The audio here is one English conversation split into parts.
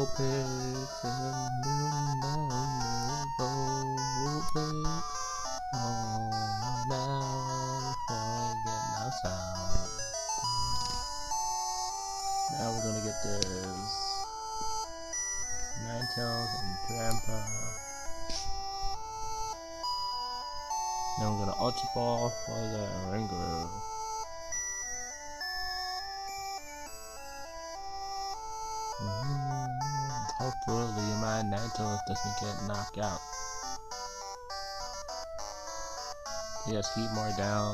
Oh, now my sound. Now we're gonna get this Ninetales and Grandpa. Now I'm gonna Ultra Ball for the Ringaroo. Hopefully my Ninetales doesn't get knocked out. He has Heatmor down.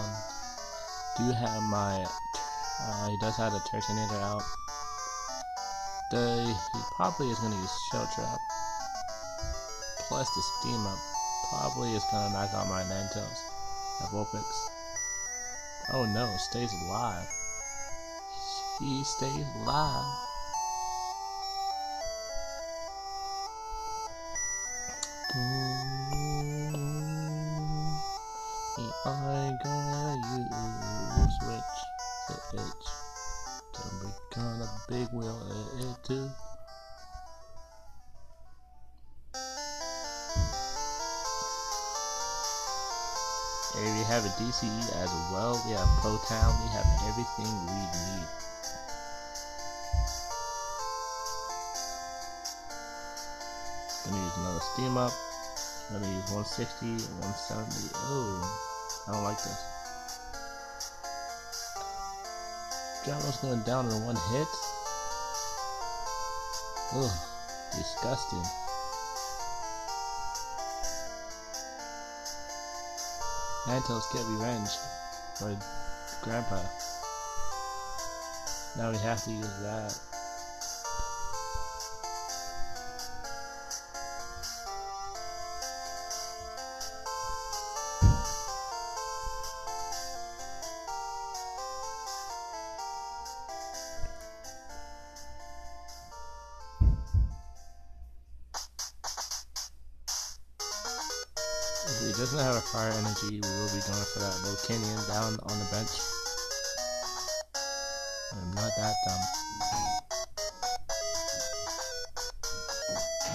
Do have my, uh, he does have the Turtonator out. The, he probably is gonna use Shell Trap. Plus the Steam Up probably is gonna knock out my Ninetales at Vulpix. Oh no, stays alive. He stays alive. DCE as well. We have Po Town. We have everything we need. Gonna use another steam up. Gonna use 160, 170. Oh, I don't like this. Gyro's going down in one hit. Ugh, disgusting. Ninetales get revenge for Grandpa. Now we have to use that. That down on the bench. I'm not that dumb.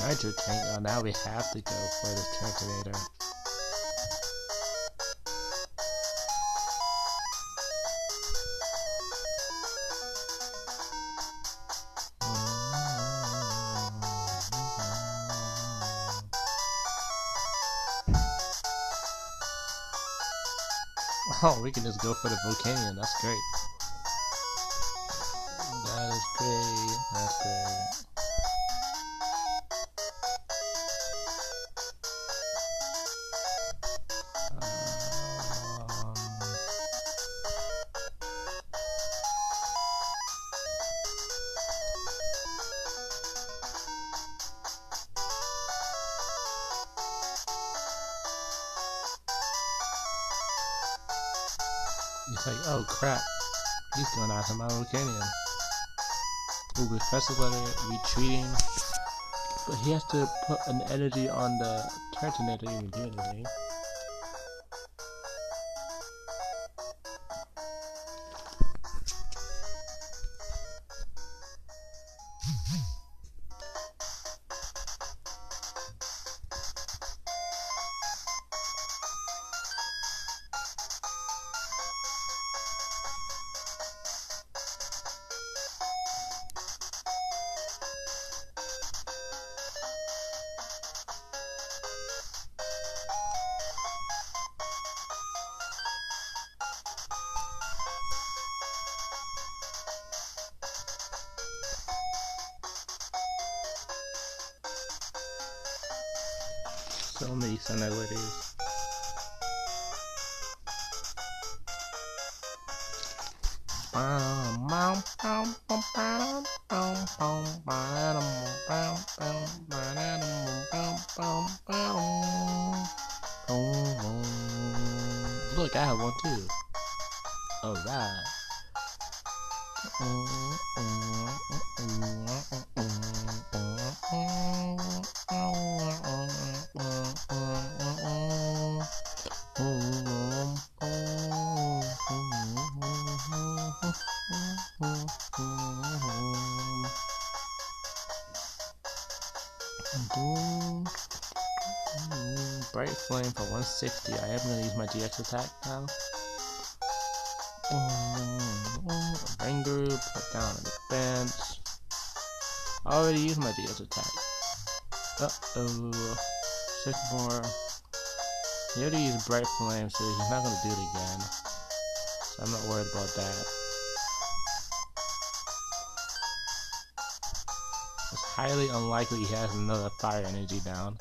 Nitro Tank, oh now we have to go for the Turtonator. Oh, we can just go for the Volcanion. That's great. That is great. That's great. Volcanion. Ooh, Professor Letter retreating, but he has to put an energy on the to even do anything. 60. I am going to use my GX attack now. Mm, mm, put down a defense. I already used my GX attack. Uh-oh. Sycamore. He already used Bright Flame, so he's not going to do it again. So I'm not worried about that. It's highly unlikely he has another fire energy down.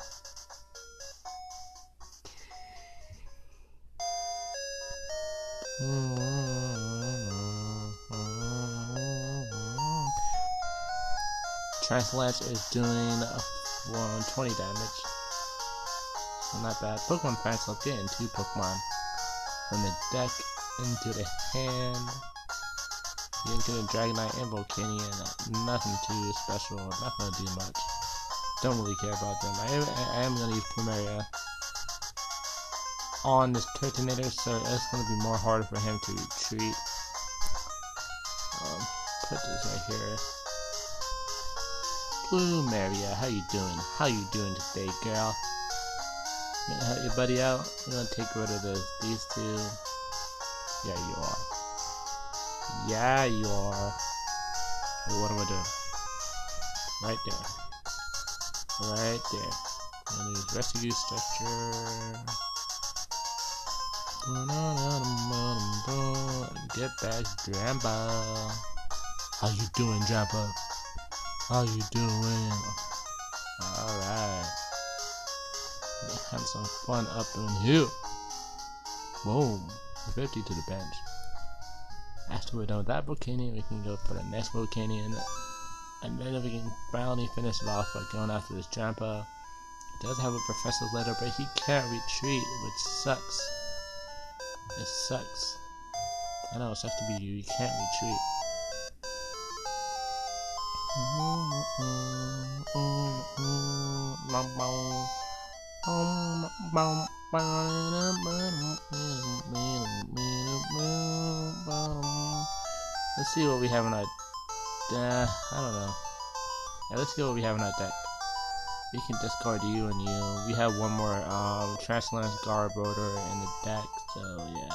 Translance is doing 120 damage. Not bad. Pokemon Pencil getting two Pokemon from the deck into the hand. You get a Dragonite and Volcanion. Nothing too special. Not gonna do much. Don't really care about them. I am, I am gonna use Plumeria on this Turtonator, so it's gonna be more harder for him to retreat. Um, put this right here. Plumeria, how you doing? How you doing today, girl? You gonna help your buddy out? I'm gonna take rid of this, these two. Yeah, you are. Yeah, you are. What am I doing? Right there. Right there. I'm Rescue Stretcher. Get back, Grandpa. How you doing, Grandpa? How you doing? Alright. Have some fun up in here. Boom. 50 to the bench. After we're done with that Volcanion, we can go for the next Volcanion. And then we can finally finish it off by going after this Drampa. He does have a Professor's Letter, but he can't retreat, which sucks. It sucks. I know it sucks to be you, you can't retreat. Let's see what we have in our. Uh, I don't know. Yeah, let's see what we have in our deck. We can discard you and you. We have one more um, Garbodor in the deck, so yeah.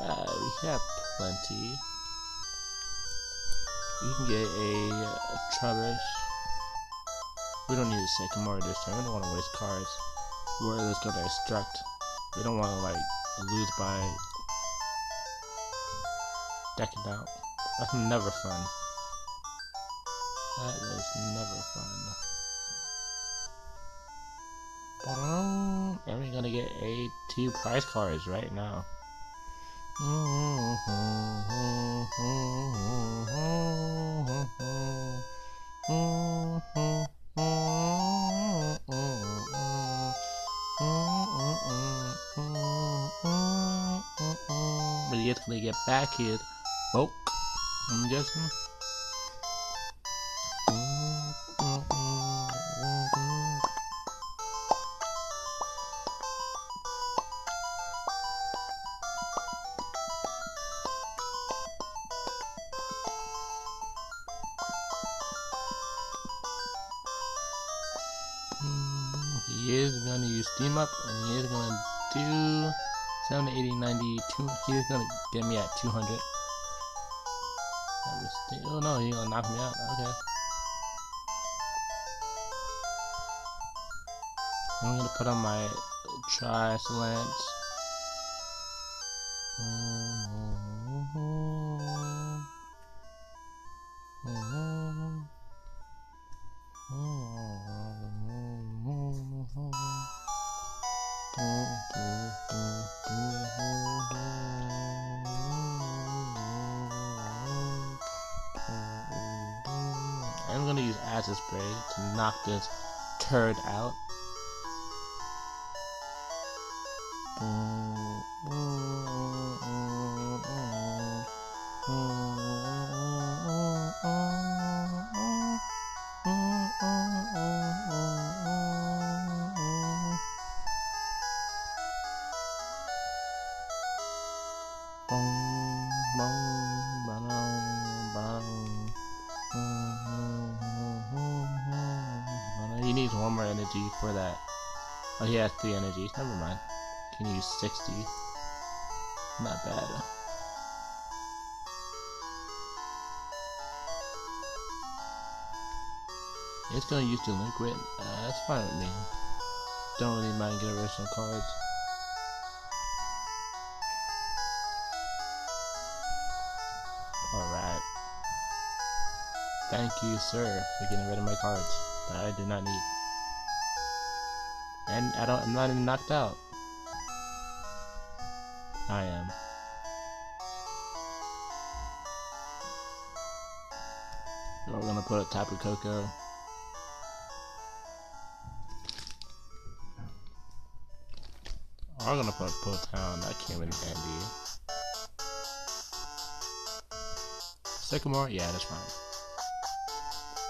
Uh, we have plenty. You can get a, uh, a Trubbish. We don't need a Sycamore this time. We don't want to waste cards. We're just gonna extract. We don't want to like lose by decking out. That's never fun. That is never fun. And we're gonna get a two prize cards right now. But yet gonna get back here. Oh, I'm guessing. Is gonna do 70, 80, 90, 2. He is gonna get me at 200. Oh no, he's gonna knock me out. Okay. I'm gonna put on my Tri-Lance. He needs one more energy for that Oh, he has three energies. Never mind. Can use 60. Not bad. It's gonna use the liquid. Uh, that's fine with me. Don't really mind getting original cards. Thank you, sir, for getting rid of my cards that I did not need. And I don't I'm not even knocked out. I am. So we're gonna put a Tapu Koko. I'm gonna put Po Town, that came in handy. Sycamore? Yeah, that's fine.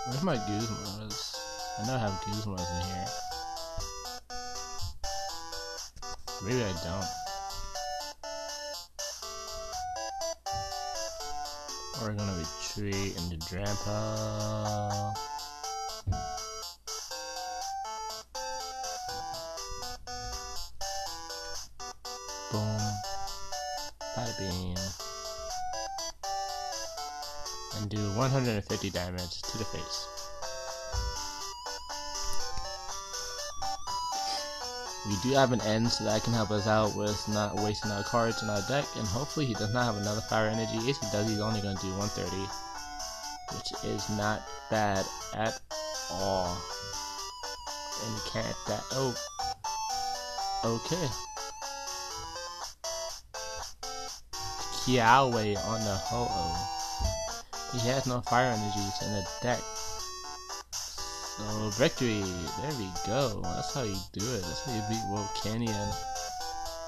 Where's my Guzmas? I know I have Guzmas in here. Maybe I don't. We're gonna retreat into Drampa. 150 damage to the face. We do have an end, so that can help us out with not wasting our cards in our deck, and hopefully he does not have another fire energy. If he does, he's only going to do 130, which is not bad at all. And he can't that. Oh. Okay. Kiawe on the Ho-Oh. He has no fire energies in deck. So victory, there we go. That's how you do it. That's how you beat Volcanion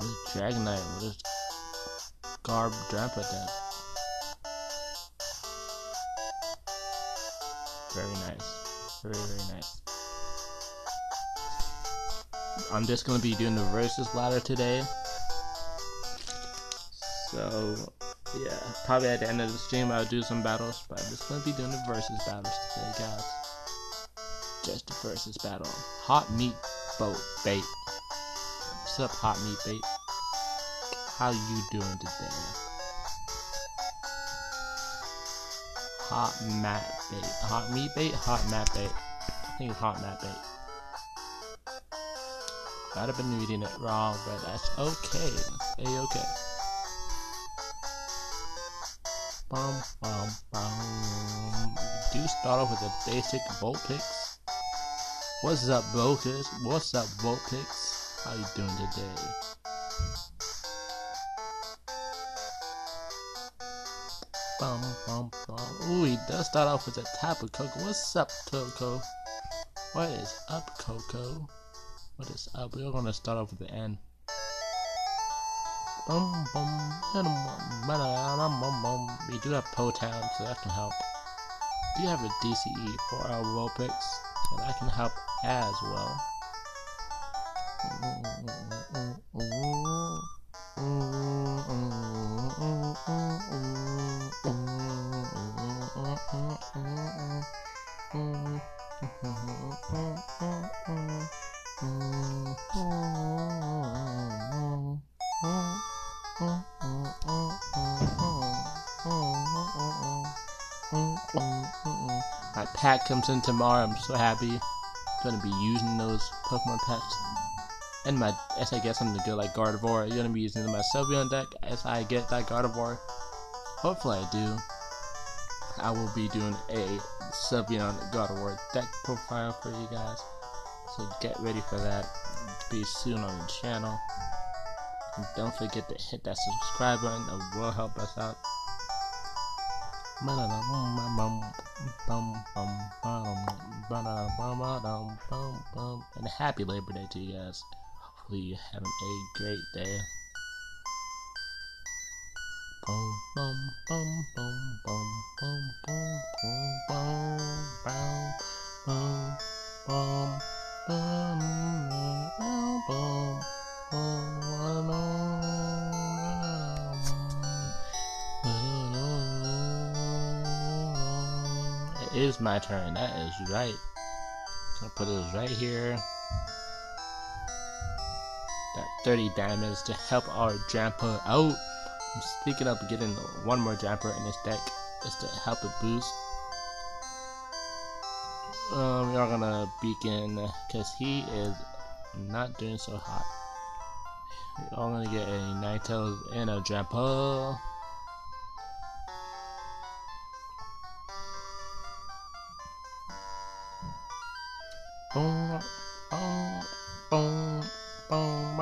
with Dragonite with his Garb Drampa deck. Very nice. Very, very nice. I'm just gonna be doing the versus ladder today. So yeah, probably at the end of the stream I'll do some battles, but I'm just gonna be doing the versus battles today, guys just the versus battle. Hot meat boat bait. What's up, hot meat bait? How you doing today? Hot mat bait. Hot meat bait? Hot mat bait. I think it's hot mat bait. Might have been reading it wrong, but that's okay. That's a-okay. Bum, bum, bum. We do start off with the basic Vulpix. What's up, Vulpix? What's up, Vulpix? How you doing today? Bum, bum, bum. Ooh, he does start off with a Tapu Koko. What's up, Koko? What is up, Koko? What is up? We're gonna start off with the Bum, bum, bum, bum, We do have Po Town, so that can help. Do you have a DCE for our Vulpix? So that can help as well. My pack comes in tomorrow. I'm so happy I'm gonna be using those Pokemon packs. And my, as I get something good like Gardevoir, I'm gonna be using my Sylveon deck as I get that Gardevoir. Hopefully I do. I will be doing a Sylveon Gardevoir deck profile for you guys. So get ready for that. Be soon on the channel. And don't forget to hit that subscribe button. It will help us out. And happy Labor Day to you guys. Hopefully you're having a great day. Boom, it is my turn, that is right. So I put those right here. That 30 diamonds to help our jamper out. I'm thinking of getting one more jamper in this deck just to help it boost. Um, we are gonna beacon because he is not doing so hot. All gonna get a Ninetales and a Drampa. Boom, boom, boom, boom,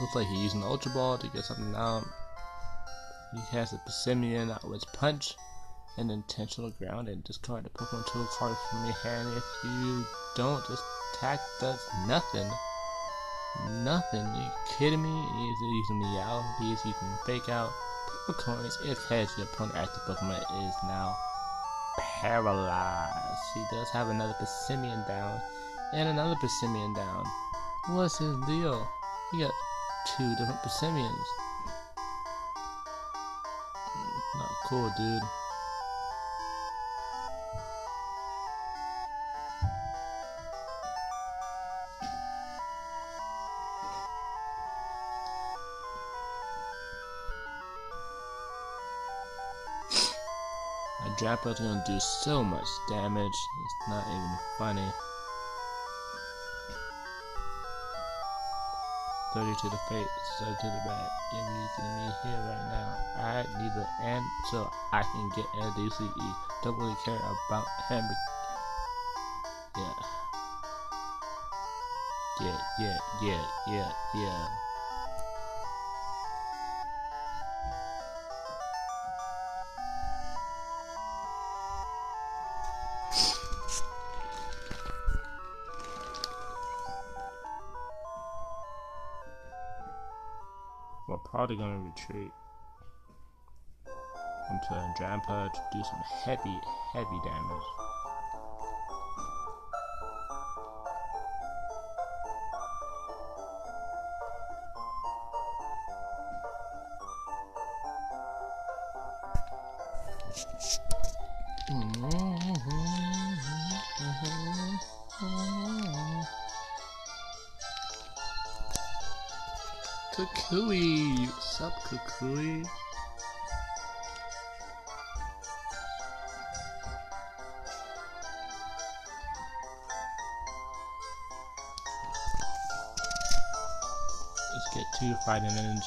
Looks like he's using the Ultra Ball to get something out. He has a Passimian with Punch and Intentional Ground and discard the Pokemon tool card from your hand. If you don't, this attack does nothing. Nothing. Are you kidding me? He's using Meow. He's using Fake Out. Pokemon if heads, your opponent active Pokemon is now paralyzed. He does have another Passimian down and another Passimian down. What's his deal? He got two different Passimians. Not cool, dude. Drampa's gonna do so much damage, it's not even funny. 30 to the face, 30 to the back. Give me to me here right now. I need the end so I can get LDCE. Don't really care about him. Yeah. Yeah, yeah, yeah, yeah, yeah. Probably gonna retreat I'm into Drampa to do some heavy, heavy damage.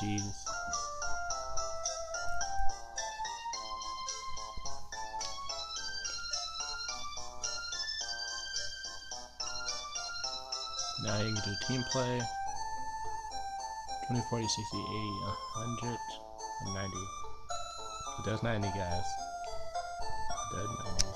Now you can do team play. 20, 40, 60, 80, 100, 90. It does 90, guys. Does 90.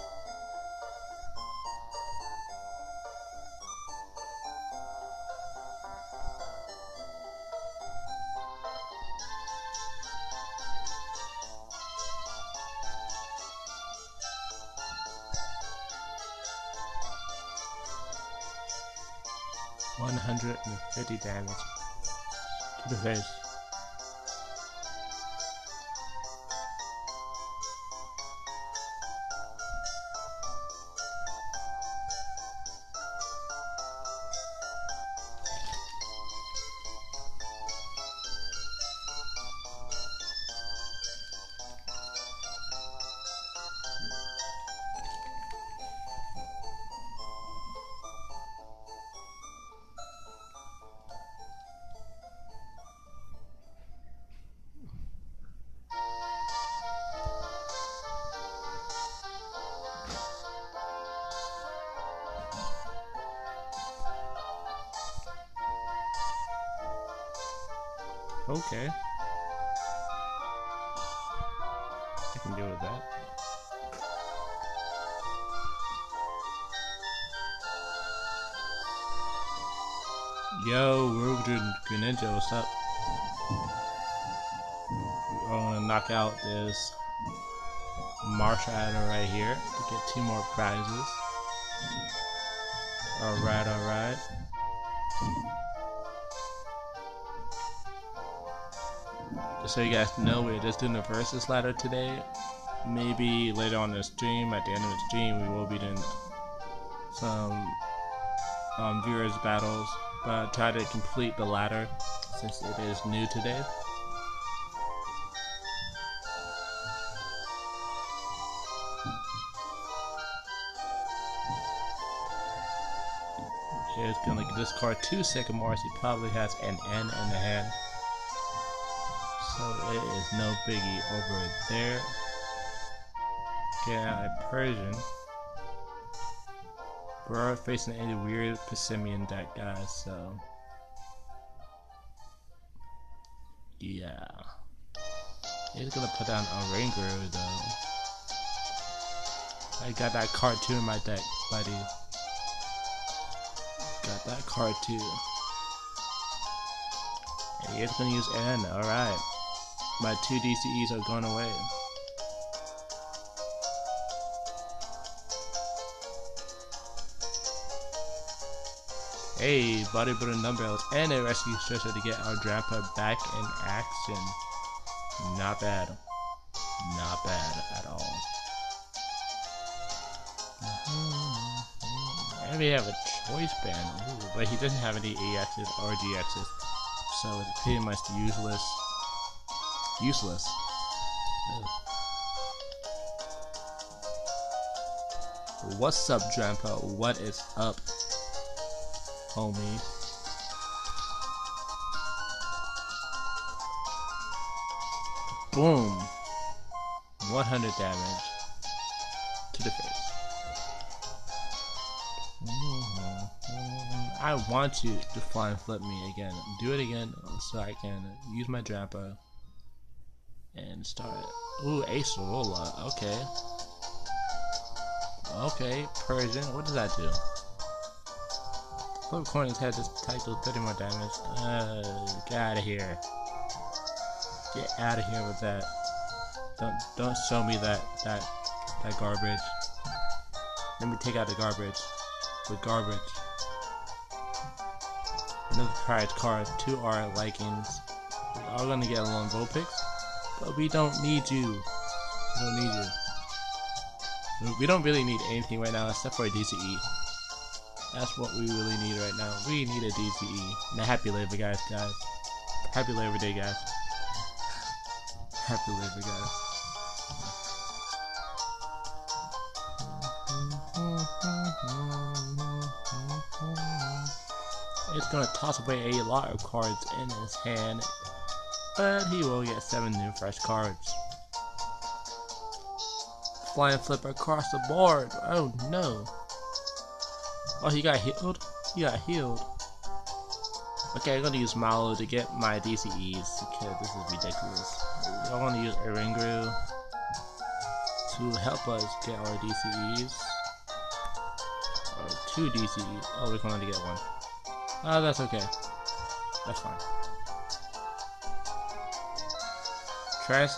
30 damage to the face. Okay. I can deal with that. Yo, Rogue Greninja, what's up? We're gonna knock out this Marshadow right here to get two more prizes. Alright, alright. So you guys know, we're just doing the versus ladder today. Maybe later on the stream, at the end of the stream, we will be doing some um, viewers battles, but try to complete the ladder since it is new today. He's gonna discard two Sycamores. He probably has an N in the hand. It is no biggie over there. A Persian. We're facing any weird Passimian deck, guys, so. Yeah. He's gonna put down a Ringu, though. I got that card too in my deck, buddy. Got that card too. And he's gonna use N, alright. My two DCEs are gone away. Hey, bodybuilding dumbbells and a rescue stretcher to get our grandpa back in action. Not bad. Not bad at all. Mm-hmm. And we have a choice band, Ooh, but he doesn't have any EXs or GXs, so it's pretty much useless. Useless. What's up, Grandpa? What is up, homie? Boom. 100 damage to the face. Mm-hmm. I want you to fly and flip me again. Do it again so I can use my Drampa and start. Ooh, Acerola. Okay. Okay, Persian. What does that do? Flip coin his head just title 30 more damage. Uh, get out of here. Get out of here with that. Don't don't show me that that that garbage. Let me take out the garbage. With garbage. Another prize card. Two are likings. We are all gonna get along Vulpix, but we don't need you. We don't need you. We don't really need anything right now except for a DCE. That's what we really need right now. We need a DCE. And a happy Labor, guys, guys. Happy Labor Day, guys. Happy Labor, guys. It's gonna toss away a lot of cards in his hand, but he will get seven new fresh cards. Flying flip across the board. Oh no. Oh, he got healed? He got healed. Okay, I'm gonna use Mallow to get my DCEs because this is ridiculous. I want to use Oranguru to help us get our DCEs. Or two DCEs. Oh, we can only get one. Oh, that's okay. That's fine. Da ba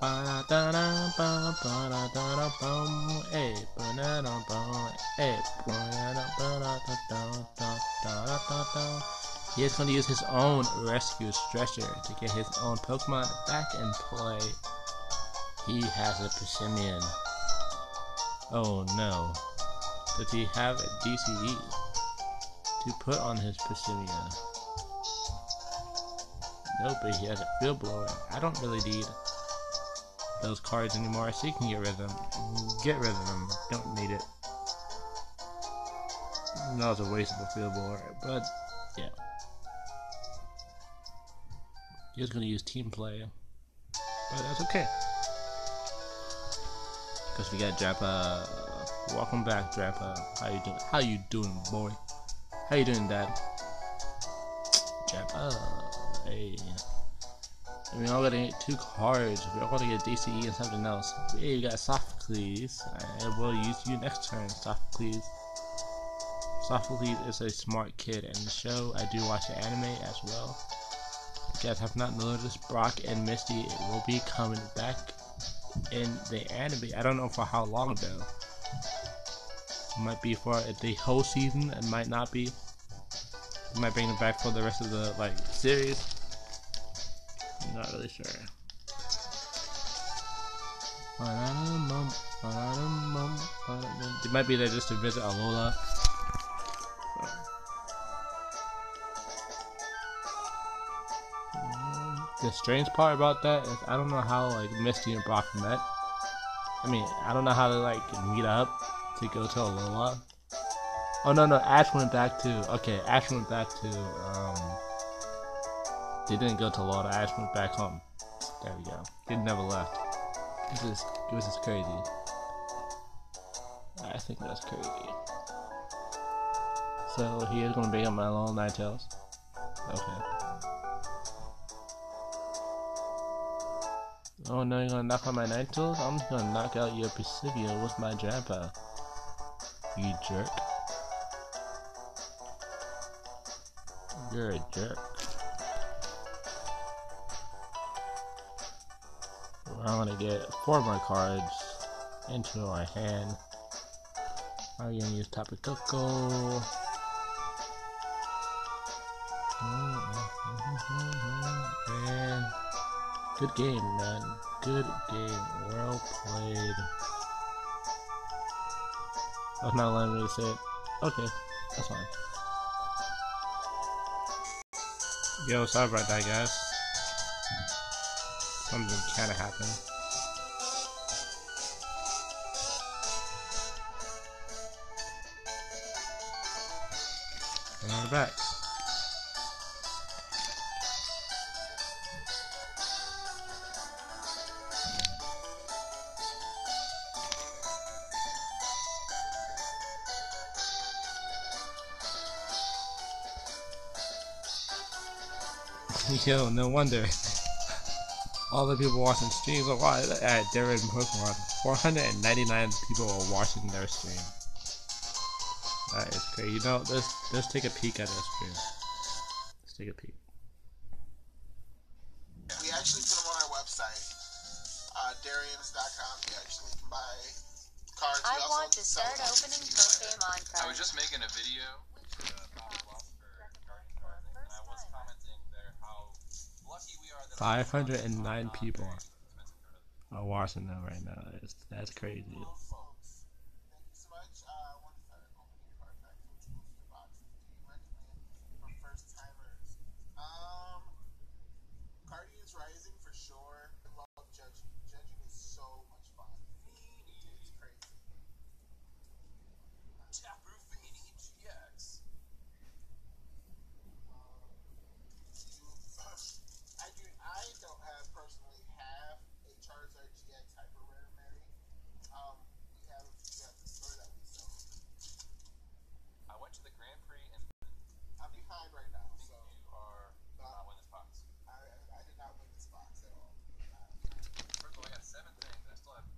da da da da da da da He is going to use his own rescue stretcher to get his own Pokemon back in play. He has a Passimian. Oh no. Does he have a DCE to put on his Passimian? Nope, but he has a field blower. I don't really need those cards anymore, so you can get rid of them. Get rid of them. Don't need it. That was a waste of a field blower, but yeah. He was gonna use team play, but that's okay. Because we got Japa uh, Welcome back, Grandpa. Uh, how you doing? How you doing, boy? How you doing, Dad? Grandpa. Uh, hey. And we're all gonna get two cards. We're all gonna get DCE and something else. Hey, you got Sophocles. I will use you next turn, Sophocles. Sophocles is a smart kid in the show. I do watch the anime as well. If you guys have not noticed, Brock and Misty will be coming back in the anime. I don't know for how long though. It might be for the whole season. It might not be. It might bring them back for the rest of the like series. I'm not really sure. It might be there just to visit Alola. The strange part about that is I don't know how like Misty and Brock met. I mean, I don't know how they like meet up to go to Alola. Oh no no, Ash went back to okay, Ash went back to um they didn't go to Alola, Ash went back home. There we go. He never left. This is this is crazy. I think that's crazy. So he is gonna bring up my little Ninetales. Okay. Oh no, you're gonna knock out my night Ninetales? I'm gonna knock out your Pacivia with my Jabba. You jerk. You're a jerk. I'm gonna get four more cards into my hand. I'm gonna use Tapu Koko. Mm-hmm. And good game, man. Good game. Well played. That's not letting me to say it. Okay, that's fine. Yo, sorry about that, guys. Something kinda happened. And we're back. Yo, no wonder. All the people watching streams are watching at Darren Pokemon. 499 people are watching their stream. That is crazy. You know, let's let's take a peek at their stream. Let's take a peek. 509 people are watching them right now. It's, that's crazy. Hello, folks. Thank you so much. Uh, I want to start opening your card back to the box. Do you recommend for first timers? Um, Guardians Rising for sure. I love judging. Judging is so much fun. It's crazy. Tapu Fini GX. I do. I don't have personally have a Charizard GX Hyper Rare Mary. Um, we have a few at the store that we sell. I went to the Grand Prix and I'm behind right now, think so you are not win this box. I, I did not win this box at all. First of all, I got seven things, and I still have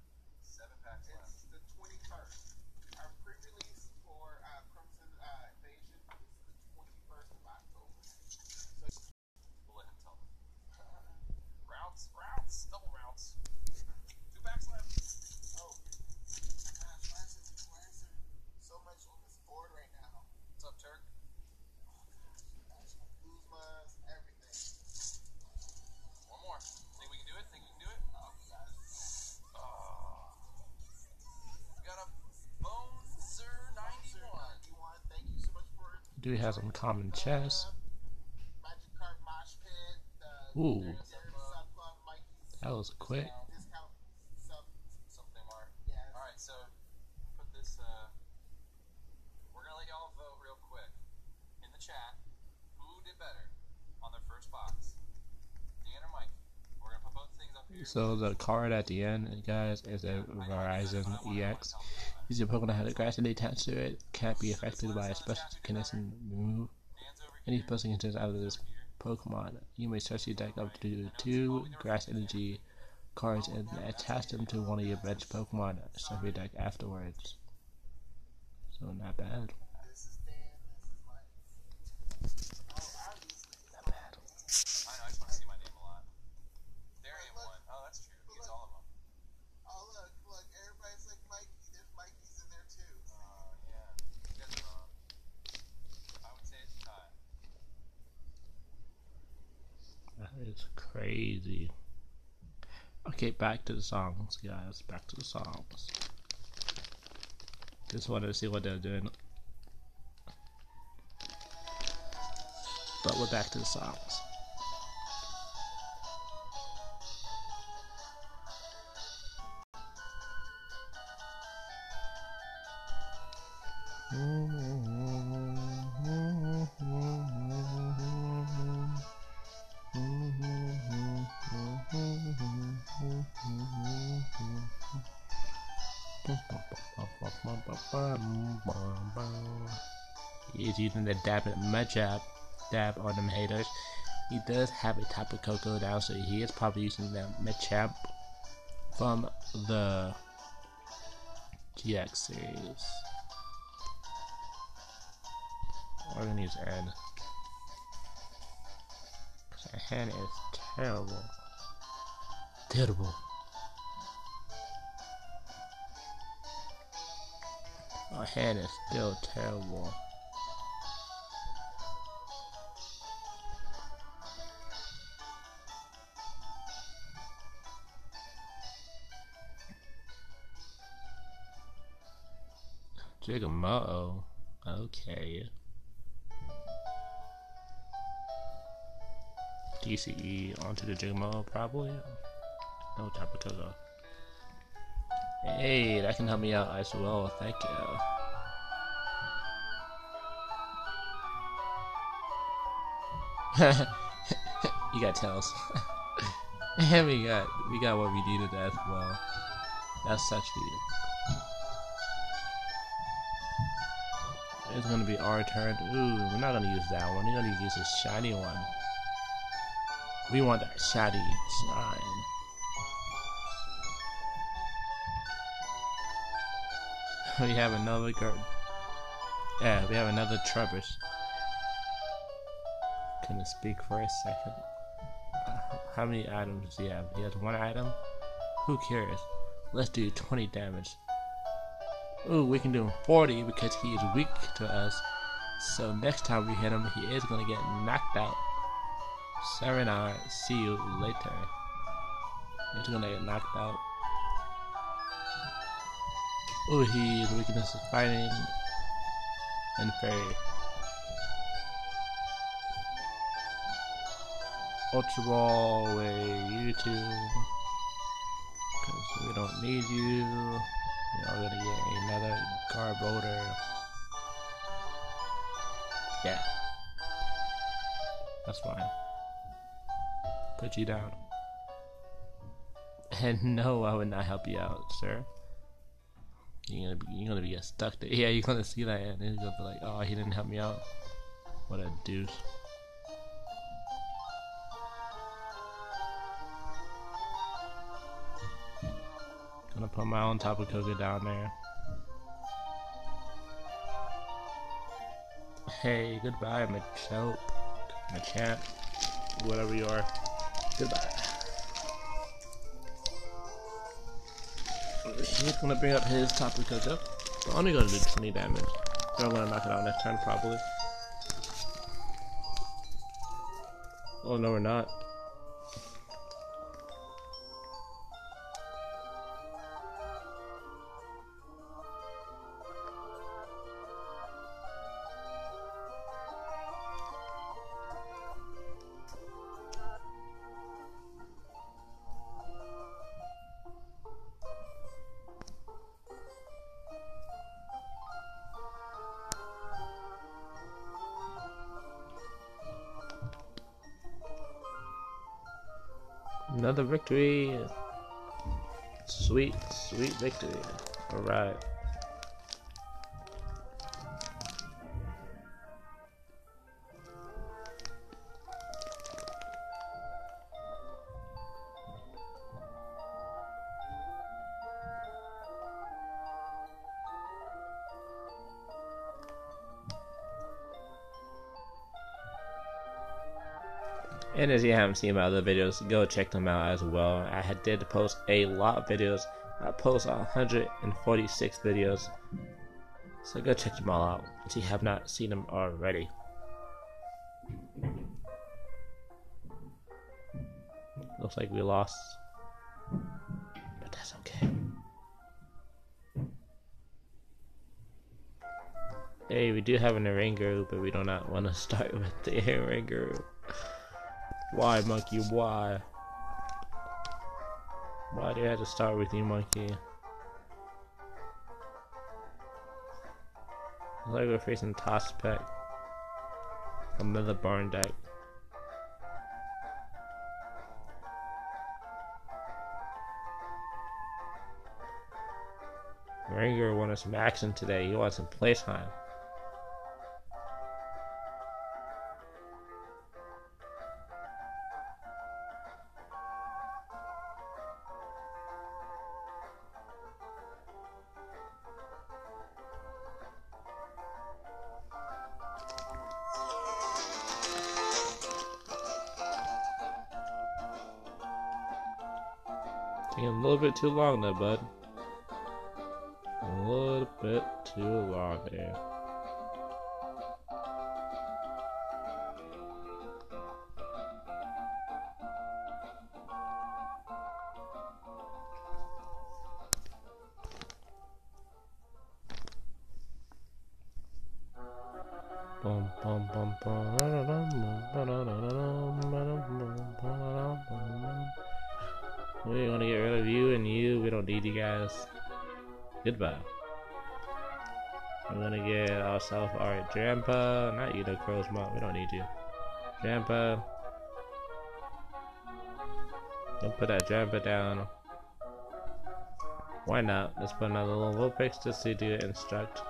seven packs left. It's the 21st. Our pre-release for uh, Crimson uh, Invasion is the 21st of October. So We'll let him tell them. Routes, routes, double routes. Two packs left. Oh, gosh, why is, it, why is there so much on this board right now? What's up, Turk? Gosh, Guzma's, everything. One more. Think we can do it? Think we can do it? Oh, we got it. Oh. We got a Boneser 91. 91, thank you so much for it. Do have some common chess. Magic Card Mosh Pit. The Ooh. Legendary Sub Club, Mikey's That was quick. discount sub. Something more. Yeah. Alright, so put this, uh, we're gonna let y'all vote real quick in the chat. Who did better on their first box? Dan or Mike? We're gonna put both things up here. So the card at the end, guys, is a Virizion EX. Them your Pokemon that has a grass and attached to it can't be affected by a special condition over any special conditions out of this Pokemon. You may search your deck up to two grass energy cards and attach them to one of your bench Pokemon. Stuff your deck afterwards. So not bad. This is Dan. This is Mike. Oh, obviously. Not bad. I know, I just want to see my name a lot. Darian won. Oh, that's true. He gets all of them. Oh, look, look. Everybody's like Mikey. There's Mikey's in there too. Oh, yeah. You guys are wrong. I would say it's a tie. That is crazy. Okay, back to the songs, guys. Back to the songs. Just wanted to see what they're doing. But we're back to the songs. Machamp dab on them haters. He does have a type of cocoa down, so he is probably using the Machamp from the GX series. We're gonna use N. Cause our hand is terrible. Terrible. Our hand is still terrible. Jigamo. Okay. DCE onto the Jigamo, probably. No Tapu Hey, that can help me out as well. Thank you. you got tails. and we got we got what we needed as well. That's such you. It's gonna be our turn. Ooh, we're not gonna use that one. We're gonna use a shiny one. We want that shiny shine. we have another girl. Yeah, we have another Trubbish. Can I speak for a second? Uh, how many items does he have? He has one item? Who cares? Let's do 20 damage. Ooh, we can do him 40 because he is weak to us. So next time we hit him, he is going to get knocked out. Serenar, see you later. He's going to get knocked out. Ooh, his weakness is fighting and fairy. Ultra Ball you two. Because we don't need you. You're gonna get another Garbodor. Yeah. That's fine. Put you down. And no, I would not help you out, sir. You're gonna be you're gonna be stuck there. Yeah, you're gonna see that and you're gonna be like, oh he didn't help me out. What a douche. Put my own Tapu Koko down there. Hey, goodbye, Machamp. Machamp. Whatever you are. Goodbye. He's gonna bring up his top Tapu Koko. But only gonna do 20 damage. So I'm gonna knock it out next turn, probably. Oh, no, we're not. Sweet, sweet victory. Alright. Haven't seen my other videos, go check them out as well. I did post a lot of videos. I post 146 videos. So go check them all out if you have not seen them already. Looks like we lost. But that's okay. Hey, we do have an Oranguru, but we do not want to start with the Oranguru. Why, monkey? Why? Why do you have to start with you, monkey? Looks like we're facing Toxapex. Another barn deck. Ranger wanted some action today. He wants some playtime. Bit too long there, bud. A little bit too long there. Crow's Mom. We don't need you. Drampa. Don't put that Drampa down. Why not? Let's put another little Vulpix just to do instruct.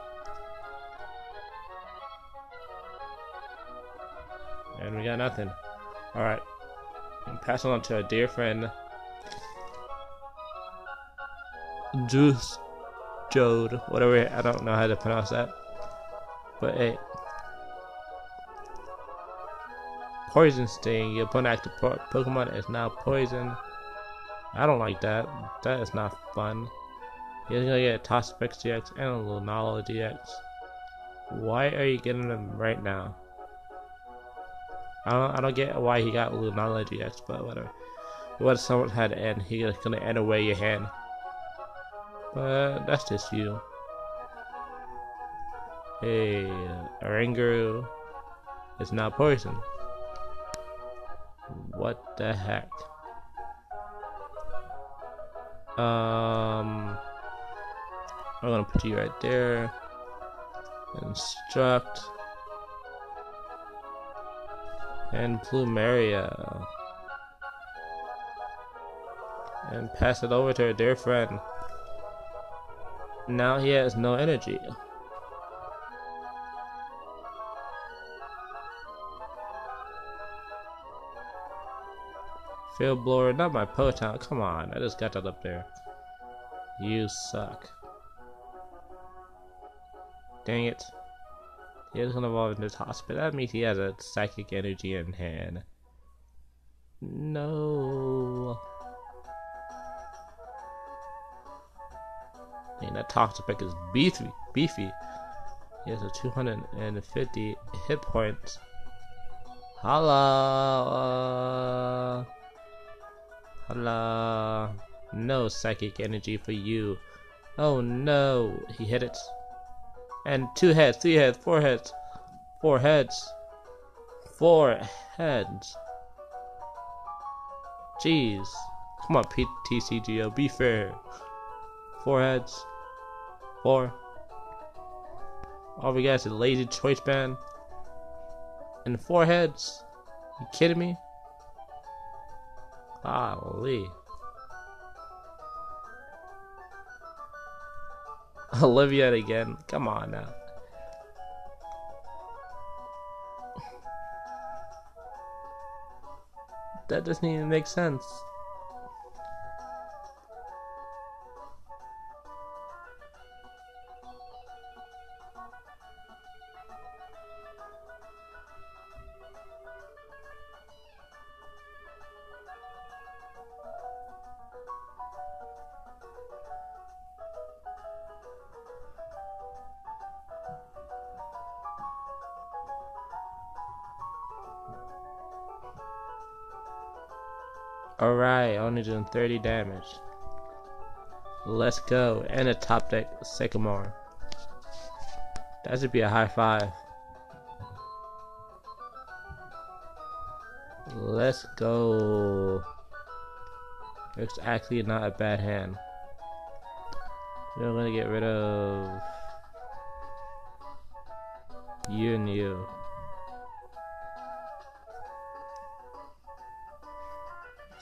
And we got nothing. Alright. Pass it on to our dear friend Juice Jode, whatever, I don't know how to pronounce that. But hey. Poison Sting, your opponent active po Pokemon is now poison. I don't like that. That is not fun. He's gonna get a GX and a Lunala GX. Why are you getting them right now? I don't, I don't get why he got Lunala GX, but whatever. What if someone had end? He's gonna end away your hand. But that's just you. Hey, Oranguru is now poison. What the heck? Um, I'm gonna put you right there. Instruct. And Plumeria. And pass it over to our dear friend. Now he has no energy. Field blower, not my Po Town. Come on, I just got that up there. You suck. Dang it. He is gonna evolve into hospital. That means he has a psychic energy in hand. No. Dang, that Toxapex is beefy. Beefy. He has a 250 hit points. Holla. No psychic energy for you. Oh no. He hit it. And two heads, three heads, four heads. Four heads. Four heads. Jeez. Come on, P TCGO, be fair. Four heads. Four. All we got is a lazy choice band. And four heads. You kidding me? Golly. Olivia again. Come on now. That doesn't even make sense. 30 damage. Let's go. And a top deck Sycamore. That should be a high five. Let's go. It's actually not a bad hand. We're gonna get rid of you and you.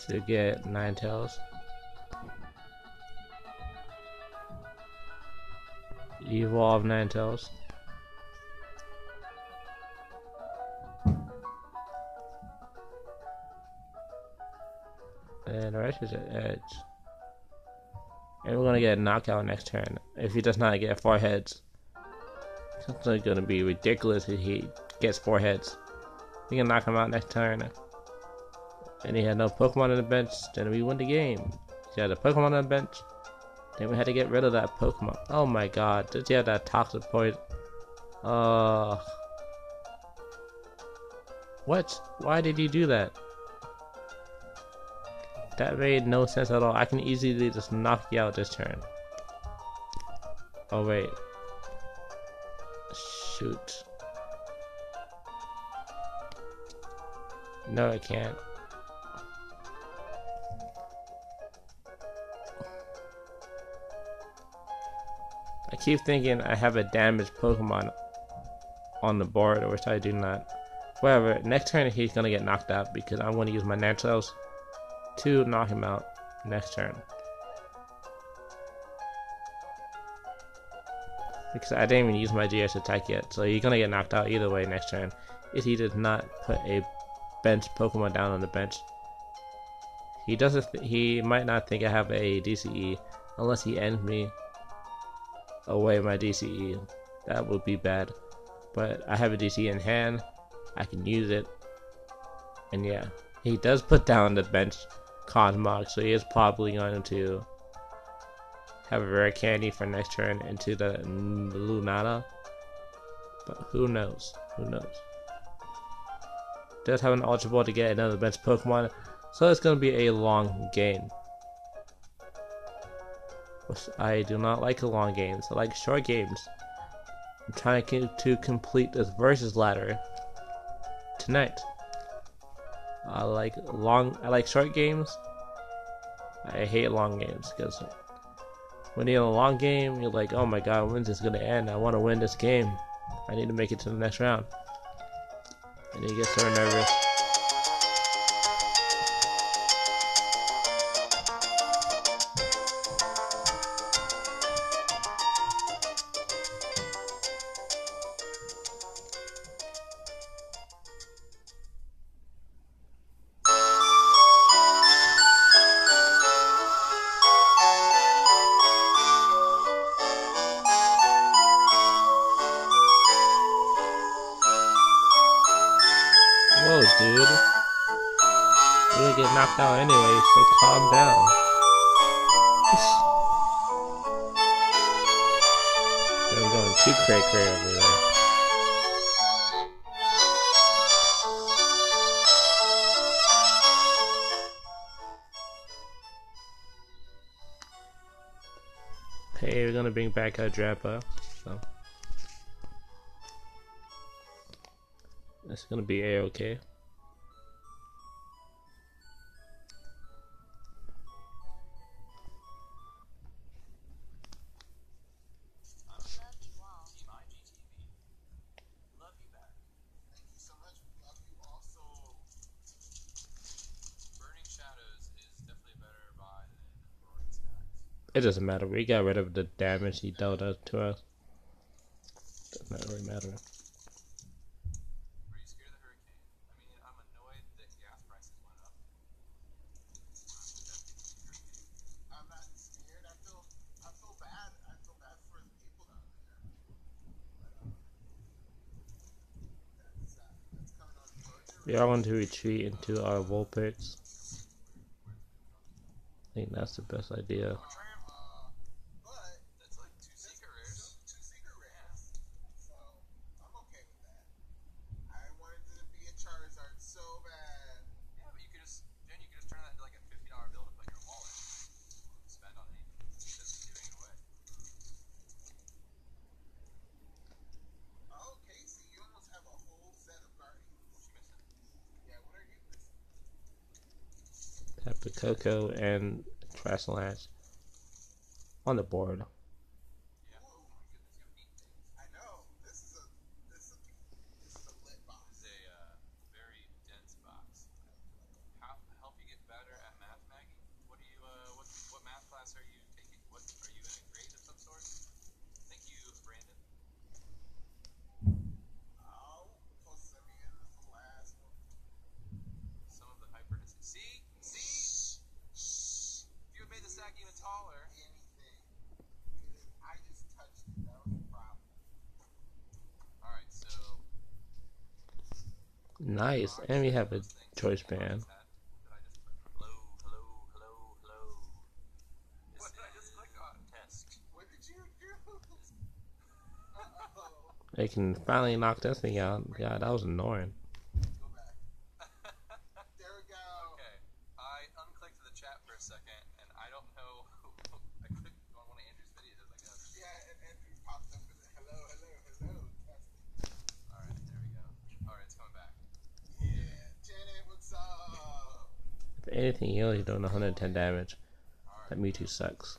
To get Ninetales. Evolve Ninetales. And the rest is an edge. And we're gonna get a knockout next turn. If he does not get four heads. It's gonna be ridiculous if he gets four heads. We can knock him out next turn. And he had no Pokemon on the bench, then we win the game. He had a Pokemon on the bench, then we had to get rid of that Pokemon. Oh my god, did he have that toxic point? Uh What? Why did he do that? That made no sense at all. I can easily just knock you out this turn. Oh wait. Shoot. No, I can't. I keep thinking I have a damaged Pokemon on the board, which I do not. Whatever, next turn he's gonna get knocked out because I'm gonna use my Ninetales to knock him out next turn. Because I didn't even use my GX attack yet, so he's gonna get knocked out either way next turn if he does not put a bench Pokemon down on the bench. He doesn't. he might not think I have a DCE unless he ends me away my DCE. That would be bad. But I have a DCE in hand. I can use it. And yeah, he does put down the bench Cosmog, so he is probably going to have a rare candy for next turn into the Lunala. But who knows? Who knows? Does have an Ultra Ball to get another bench Pokemon, so it's going to be a long game. I do not like long games. I like short games. I'm trying to complete this versus ladder tonight. I like long. I like short games. I hate long games because when you're in a long game, you're like, oh my god, when's this gonna end? I want to win this game. I need to make it to the next round. And you get so nervous. Back a Drampa, so. It's gonna be a-okay. Team It doesn't matter. We got rid of the damage he dealt us to us. Doesn't not really matter. We are going to retreat into our Vulpix. I think that's the best idea. On the board. And we have a choice band. They can finally knock this thing out. God, that was annoying. anything, you're only doing 110 damage. That Mewtwo sucks.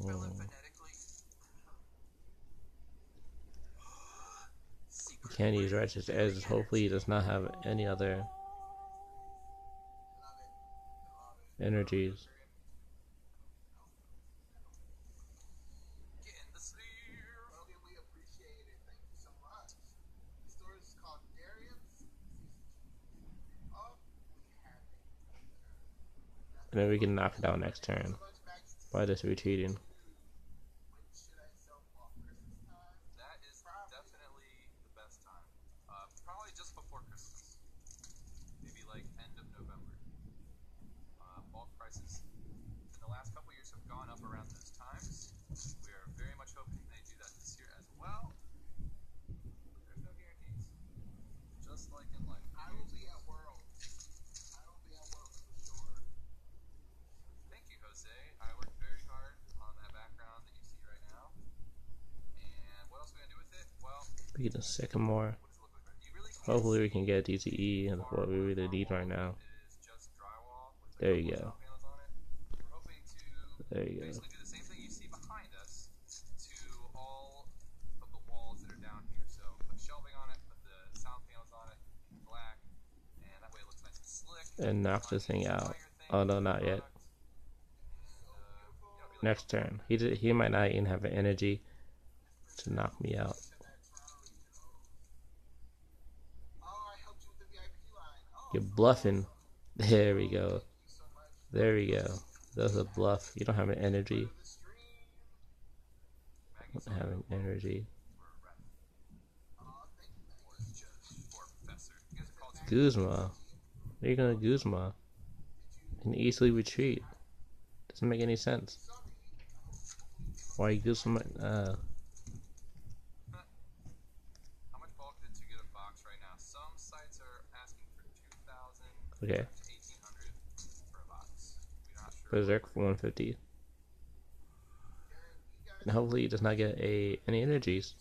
spell it oh. phonetically. Candy's righteous as hopefully he does not have any other energies. And then we can knock it down next turn. By just retreating. the Sycamore. Hopefully we can get DTE and what we really need right now. There you go. There you go. and knock this thing out. Oh no, not yet. Next turn. He did, he might not even have the energy to knock me out. You're bluffing. There we go. There we go. That was a bluff. You don't have an energy. Don't have an energy. Guzma. Are you gonna Guzma. Can easily retreat. Doesn't make any sense. Why Guzma? Uh, Okay. Berserk for 150. And hopefully he does not get a any energies.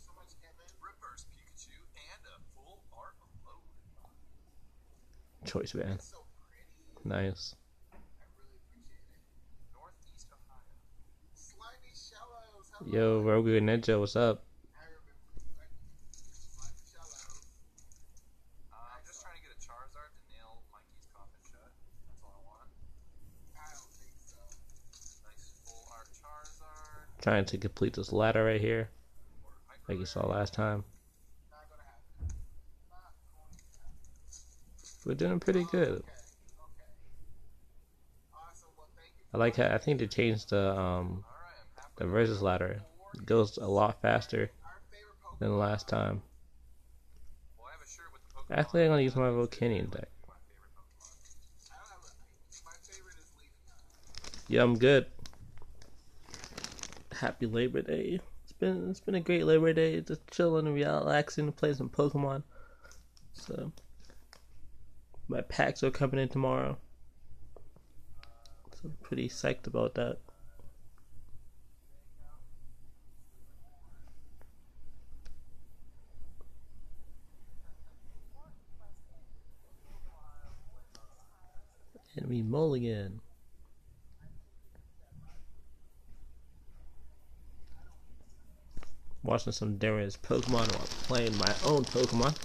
Choice band. Nice. Yo, Rogu Ninja, what's up? Trying to complete this ladder right here, like you saw last time. We're doing pretty good. I like how I think they changed the um the versus ladder. It goes a lot faster than last time. Actually, I'm gonna use my Volcanion deck. Yeah, I'm good. Happy Labor Day. It's been it's been a great Labor Day. Just chilling and relaxing, and playing some Pokemon. So my packs are coming in tomorrow. So I'm pretty psyched about that. Enemy Mulligan. Watching some Darius Pokemon while playing my own Pokemon.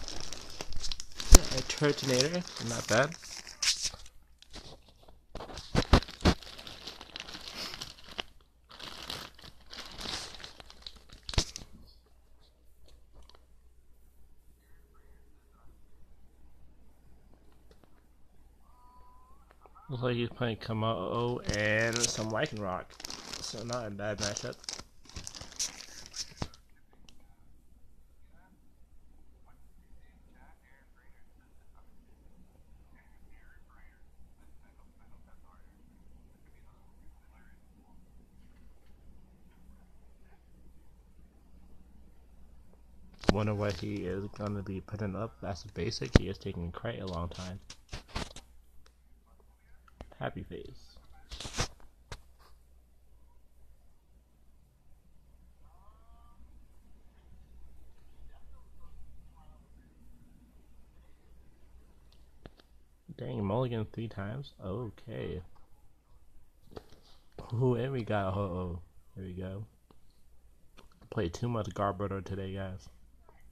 A Turtonator, not bad. Looks like he's playing Kamo and some Lycanroc. So not a bad matchup. Wonder what he is gonna be putting up as a basic. He is taking quite a long time. Happy face. Dang, mulligan three times? Okay. Ooh, and we got, uh oh. There we go. Played too much Garbodor today, guys.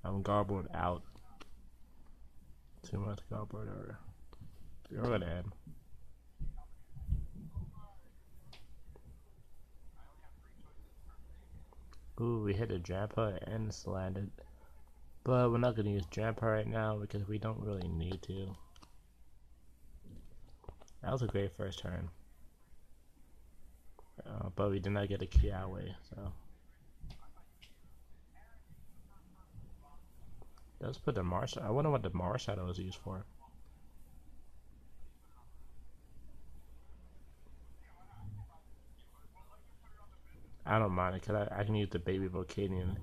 I'm Garbodor out. Too much Garbodor. You're gonna end. Ooh, we hit a Drampa and it's landed. But we're not gonna use Drampa right now because we don't really need to. That was a great first turn. Uh, but we did not get a Kiawe, so. Let's put the Mars. I wonder what the Marshadow is used for. I don't mind it because I, I can use the baby Volcanion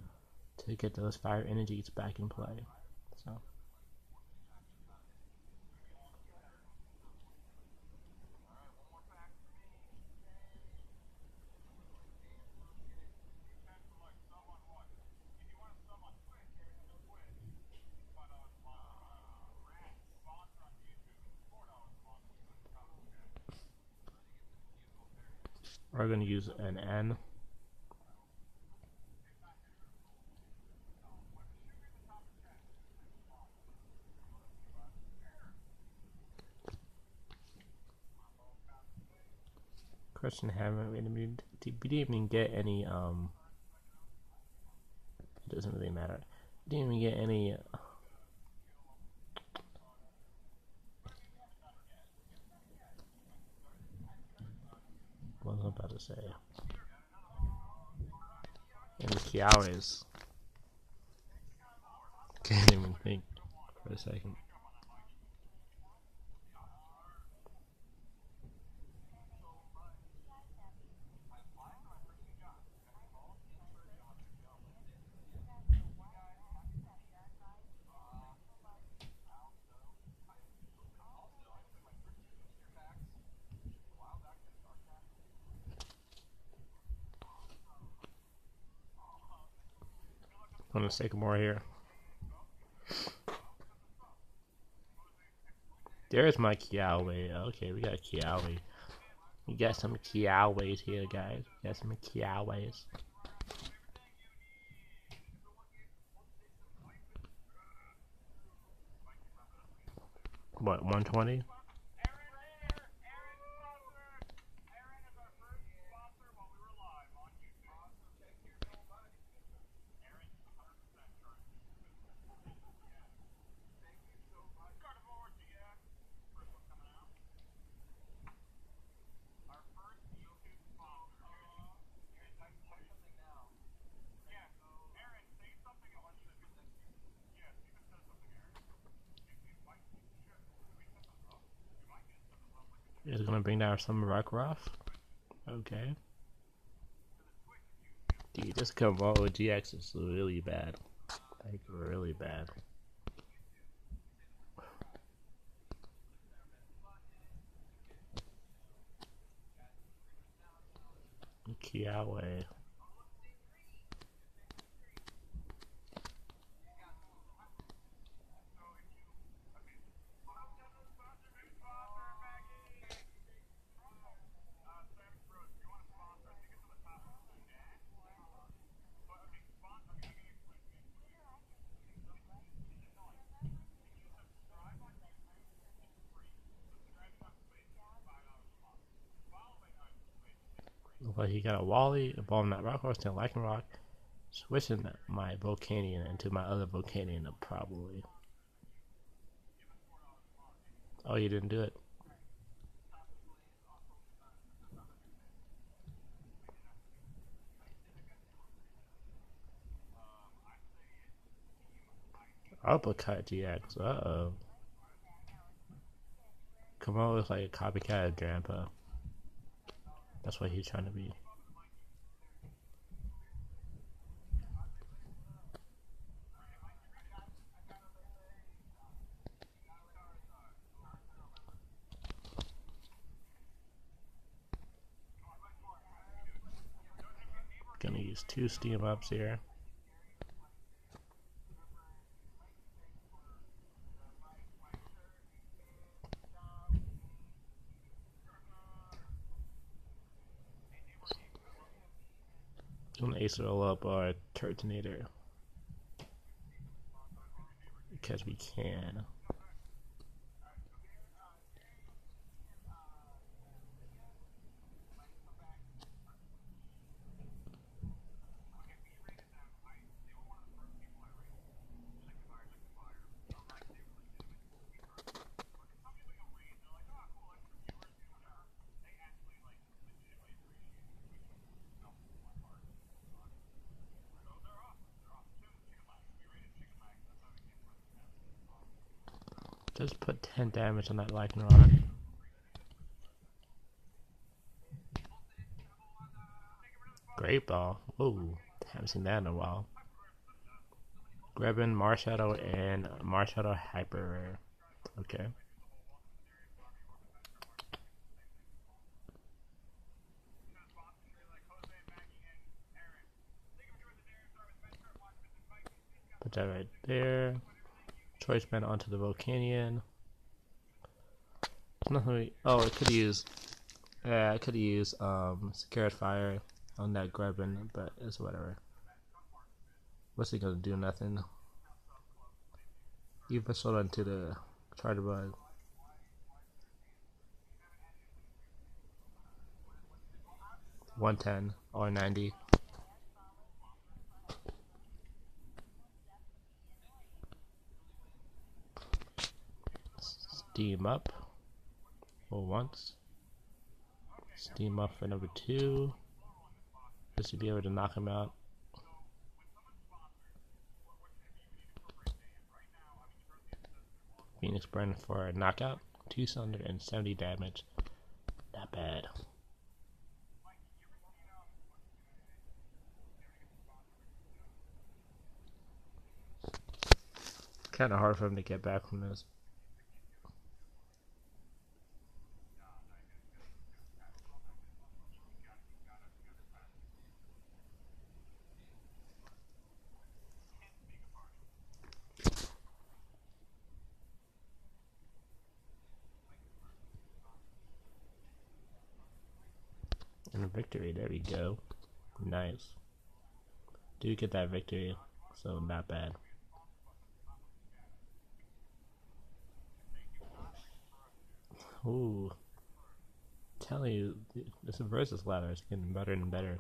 to get those fire energies back in play. So. We're going to use an N. Question haven't we didn't, even get any um it doesn't really matter. Didn't even get any uh, what was I about say? Any Kiawe's. Can't even think for a second. Sycamore here. There's my Kiawe. Okay, we got Kiawe. We got some kiawe's here, guys. We got some kiawe's. What, 120? Gonna bring down some Rockruff? Okay. Dude, this with GX is really bad. Like, really bad. Kiawe. Like he got a Wally, a ball rock horse, and Lycanroc. Switching my Volcanion into my other Volcanion, probably. Oh, you didn't do it. Uppercut GX. Uh oh. Come on with like a copycat of Grandpa. That's what he's trying to be. Gonna use two steam ups here. Ace roll up uh, our Turtonator. Because we can. Just put 10 damage on that lightning rod. Great ball. Ooh, haven't seen that in a while. Grubbin, Marshadow, and Marshadow Hyper. Okay. Put that right there. Choice band onto the Volcanion. Nothing we, oh, I could use, yeah, I could use um, Secured Fire on that Grubbin, but it's whatever. What's he gonna do? Nothing. Even sold into the Charjabug. One ten or ninety. Steam up for once. Steam up for number two. Just to be able to knock him out. Phoenix Burn for a knockout. 270 damage. Not bad. Kind of hard for him to get back from this. And a victory, there we go. Nice. Do get that victory, so not bad. Ooh. Telling you, this versus ladder is getting better and better.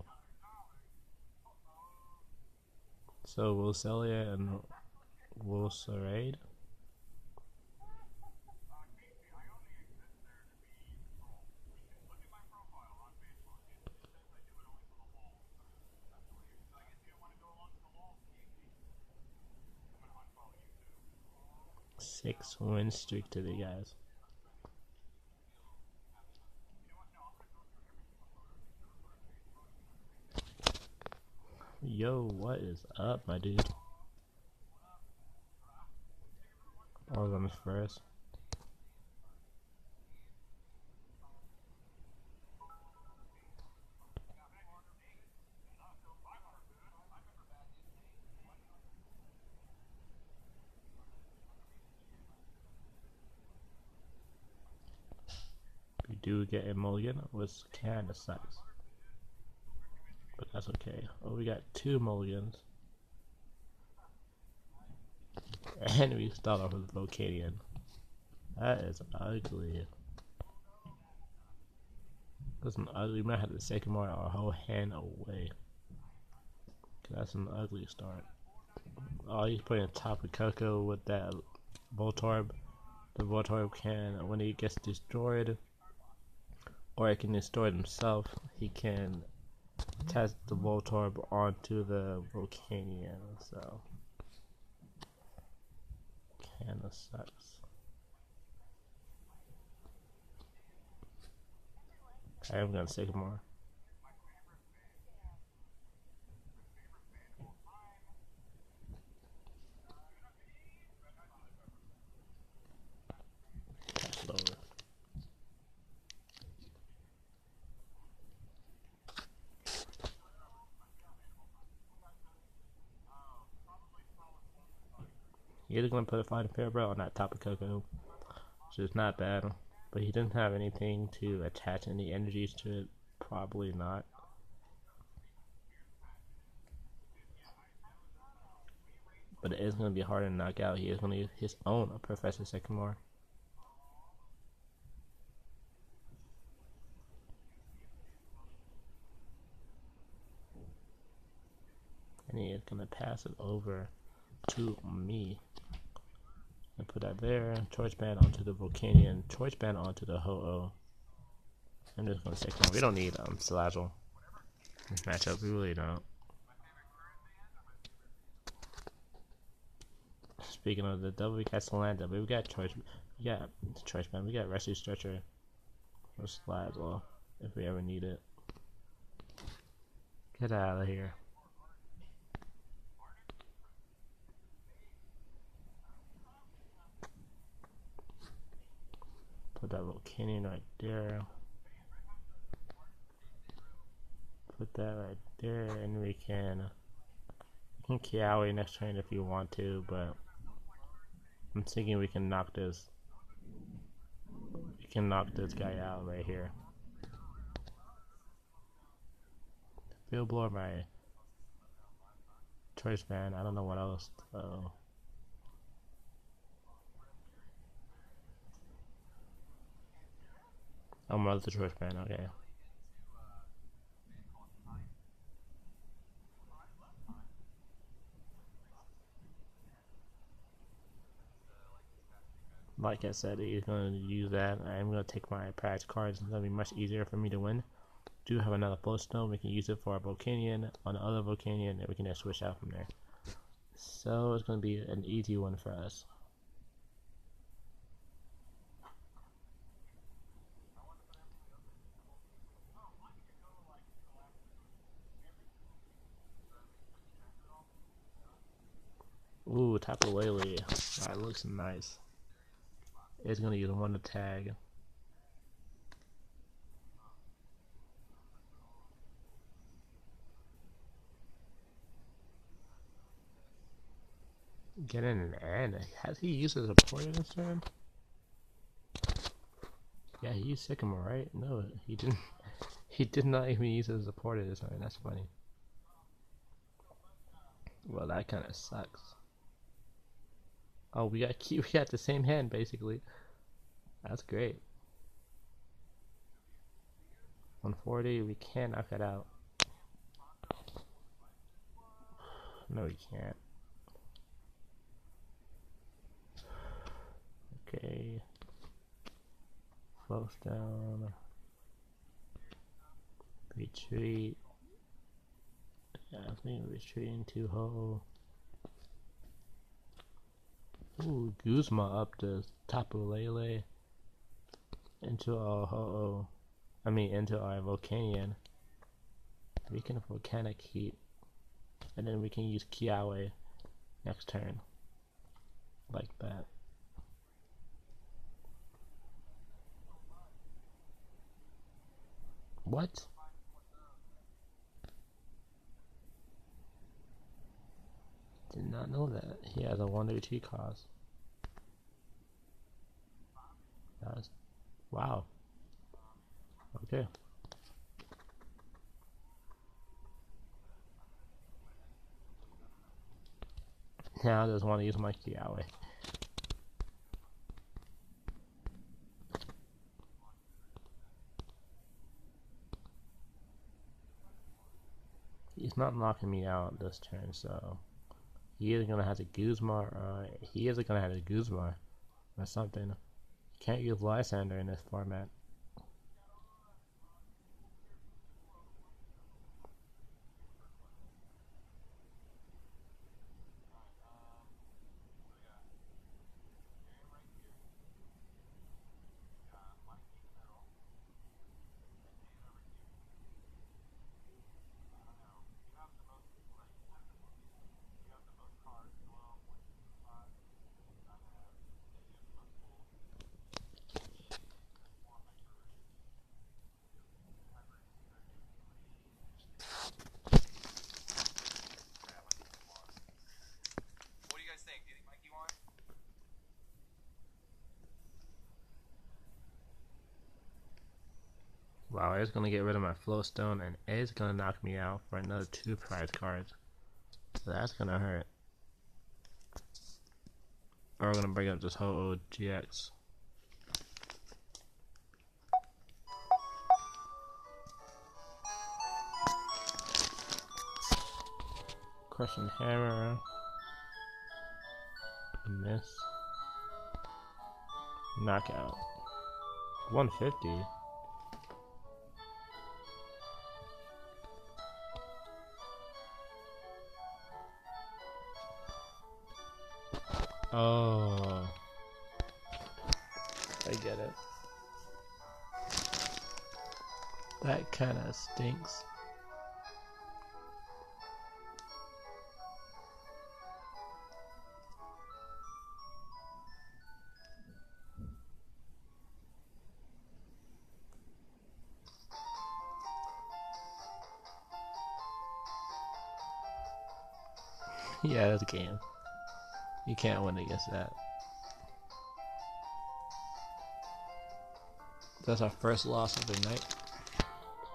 So, Wilcelia and Will Wilcerade? Six win streak to the guys. Yo, what is up, my dude? Organs first. We do get a mulligan, which kinda sucks. But that's okay. Oh, we got two mulligans. And we start off with Volcanion. That is ugly. That's an ugly. We might have to Sycamore our whole hand away. That's an ugly start. Oh, he's putting a of Koko with that Voltorb. The Voltorb can, when he gets destroyed, or he can destroy it himself, he can test the Voltorb onto the Volcanion, so kinda sucks. I am gonna say more. Slower. You're gonna put a fighting Fairbro on that Tapu Koko, which is not bad, but he doesn't have anything to attach any energies to it. Probably not. But it is gonna be hard to knock out. He is gonna use his own Professor Sycamore. And he is gonna pass it over to me. And put that there. Choice band onto the Volcanion. Choice band onto the Ho-Oh. I'm just gonna say, we don't need um Salazzle. This matchup, we really don't. Speaking of the double, we got Salandit, we got choice, we got choice band, we got rescue stretcher, or Salazzle, if we ever need it. Get out of here. Put that little canyon right there. Put that right there, and we can. You can Kiawe next turn if you want to, but I'm thinking we can knock this. We can knock this guy out right here. Field blower my choice band. I don't know what else. So. I'm oh, the choice band. Okay. like I said, he's going to use that. I'm going to take my prize cards. It's going to be much easier for me to win. Do have another full Stone. We can use it for our Volcanion on the other Volcanion, and we can just switch out from there. So it's going to be an easy one for us. Ooh, Tapu Lele. That looks nice. It's gonna use one to tag. Get in an end. Has he used a support this turn? Yeah, he used Sycamore, right? No, he didn't. He did not even use a support this time. That's funny. Well, that kind of sucks. Oh, we got we got the same hand basically. That's great. 140, we can't knock it out. No, we can't. Okay. Close down. Retreat. Yeah, I think we're retreating to ho. Ooh, Guzma up to Tapu Lele. Into our uh, ho oh. I mean, into our Volcanion. We can Volcanic Heat. And then we can use Kiawe next turn. Like that. What? Did not know that. He has a 1 HE cost. That's wow. Okay. Now I just want to use my Kiawe. He's not knocking me out this turn, so he is gonna have to Guzma or he is gonna have to Guzma or something. Can't use Lysander in this format. It's gonna get rid of my Float Stone and it's gonna knock me out for another two prize cards. So that's gonna hurt. Or we're gonna bring up this whole old GX. Crushing Hammer. Miss. Knockout. 150. That kind of stinks. yeah, that's a game. You can't win against that. That's our first loss of the night.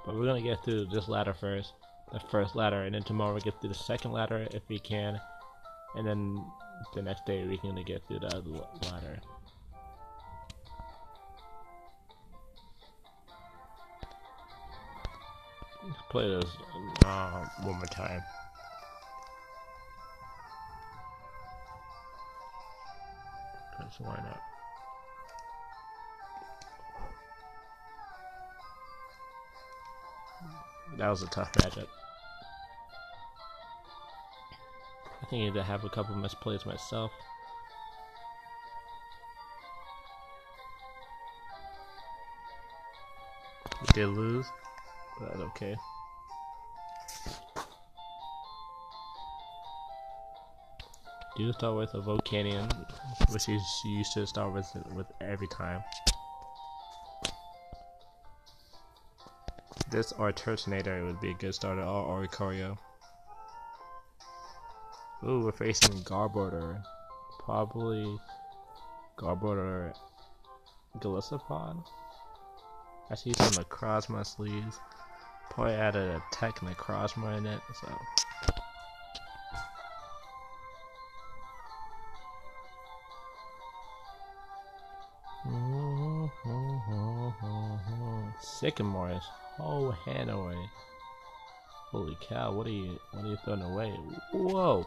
But we're gonna get through this ladder first. The first ladder, and then tomorrow we get through the second ladder if we can. And then the next day we can get through the other ladder. Let's play this uh, one more time. Cause why not? That was a tough matchup. I think I need to have a couple misplays myself. We did lose, but that's okay. Do start with a Volcanion, which is used to start with with every time. This or Turtonator would be a good starter, or Oricorio. Ooh, we're facing Garbodor. Probably Garbodor Golisopod. I see some Necrozma sleeves. Probably added a Tech Necrozma in it, so. Sycamore his whole oh, hand away. Holy cow, what are you what are you throwing away? Whoa!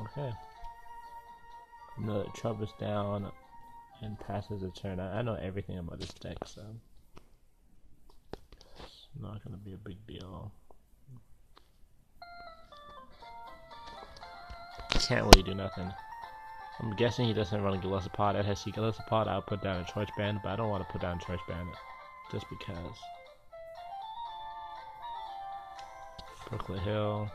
Okay. Another Trubbish down and passes a turn. I, I know everything about this deck, so it's not gonna be a big deal. Can't really do nothing. I'm guessing he doesn't run a Golisopod. If has Golisopod, I'll put down a Choice Band, but I don't want to put down Choice Band just because. Brooklet Hill.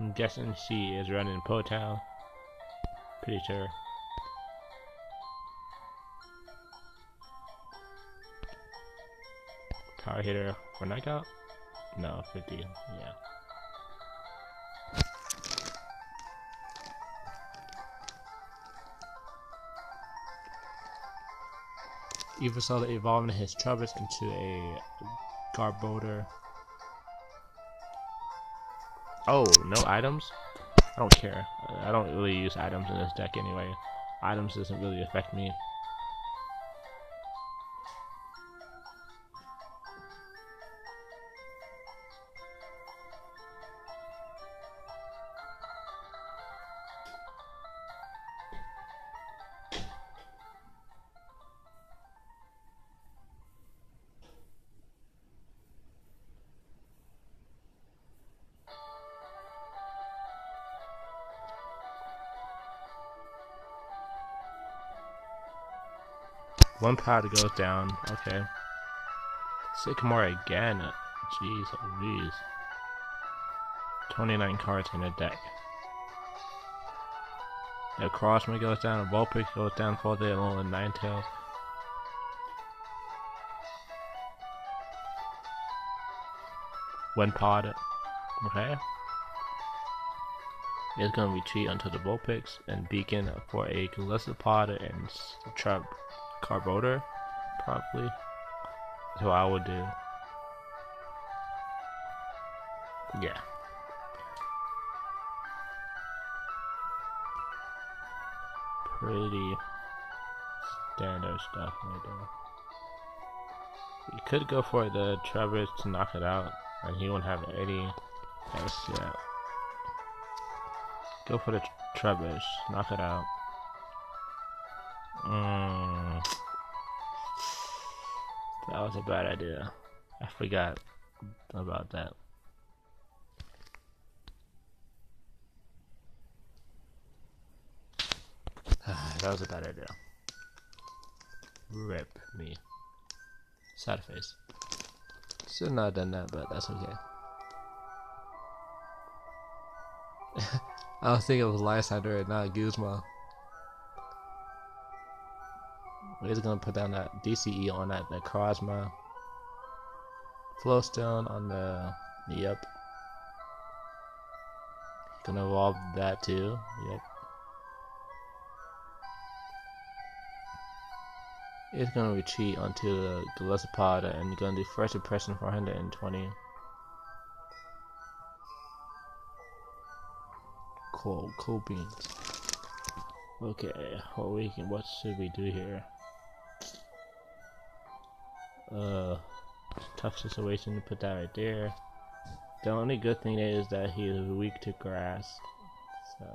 I'm guessing she is running Po Town. Pretty sure. Power Heater for knockout? No, 50, yeah. Evosoda evolving his Trubbish into a Garbodor. Oh, no items? I don't care. I don't really use items in this deck anyway. Items doesn't really affect me. Wimpod goes down. Okay. Sycamore again. Jeez, jeez. 29 cards in a deck. A Crossman goes down, a Vulpix goes down for the Alolan Ninetales. Wimpod. Okay. It's gonna retreat onto the Vulpix and Beacon for a Golisopod and Trap Garbodor, probably. That's what I would do. Yeah. Pretty standard stuff right there. You could go for the Travis to knock it out, and he won't have any S yet. Go for the Travis, knock it out. Mm. That was a bad idea. I forgot about that. that was a bad idea. Rip me. Sad face. Should not have done that, but that's okay. I was thinking it was Lysander and not Guzma. We're gonna put down that DCE on that, Crosma. Float Stone on the, yep. Gonna evolve that too, yep. It's gonna retreat onto the Golisopod and gonna do first impression 420. Cool, cool beans. Okay, what we can, what should we do here? Uh, tough situation to put that right there. The only good thing is that he is weak to grass. So,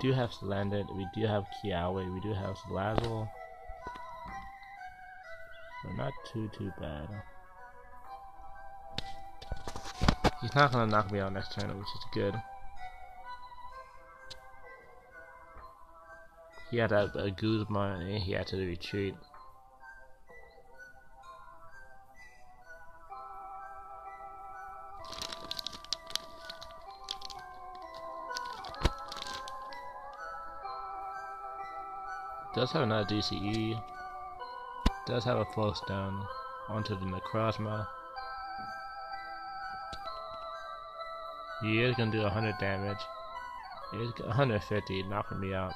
do have Salandit, we do have Kiawe, we do have Salazzle. So not too too bad. He's not gonna knock me out next turn, which is good. He had a, a Guzma and he had to retreat. Does have another DCE. Does have a Float Stone onto the Necrozma. He is gonna do 100 damage. He's 150, knocking me out.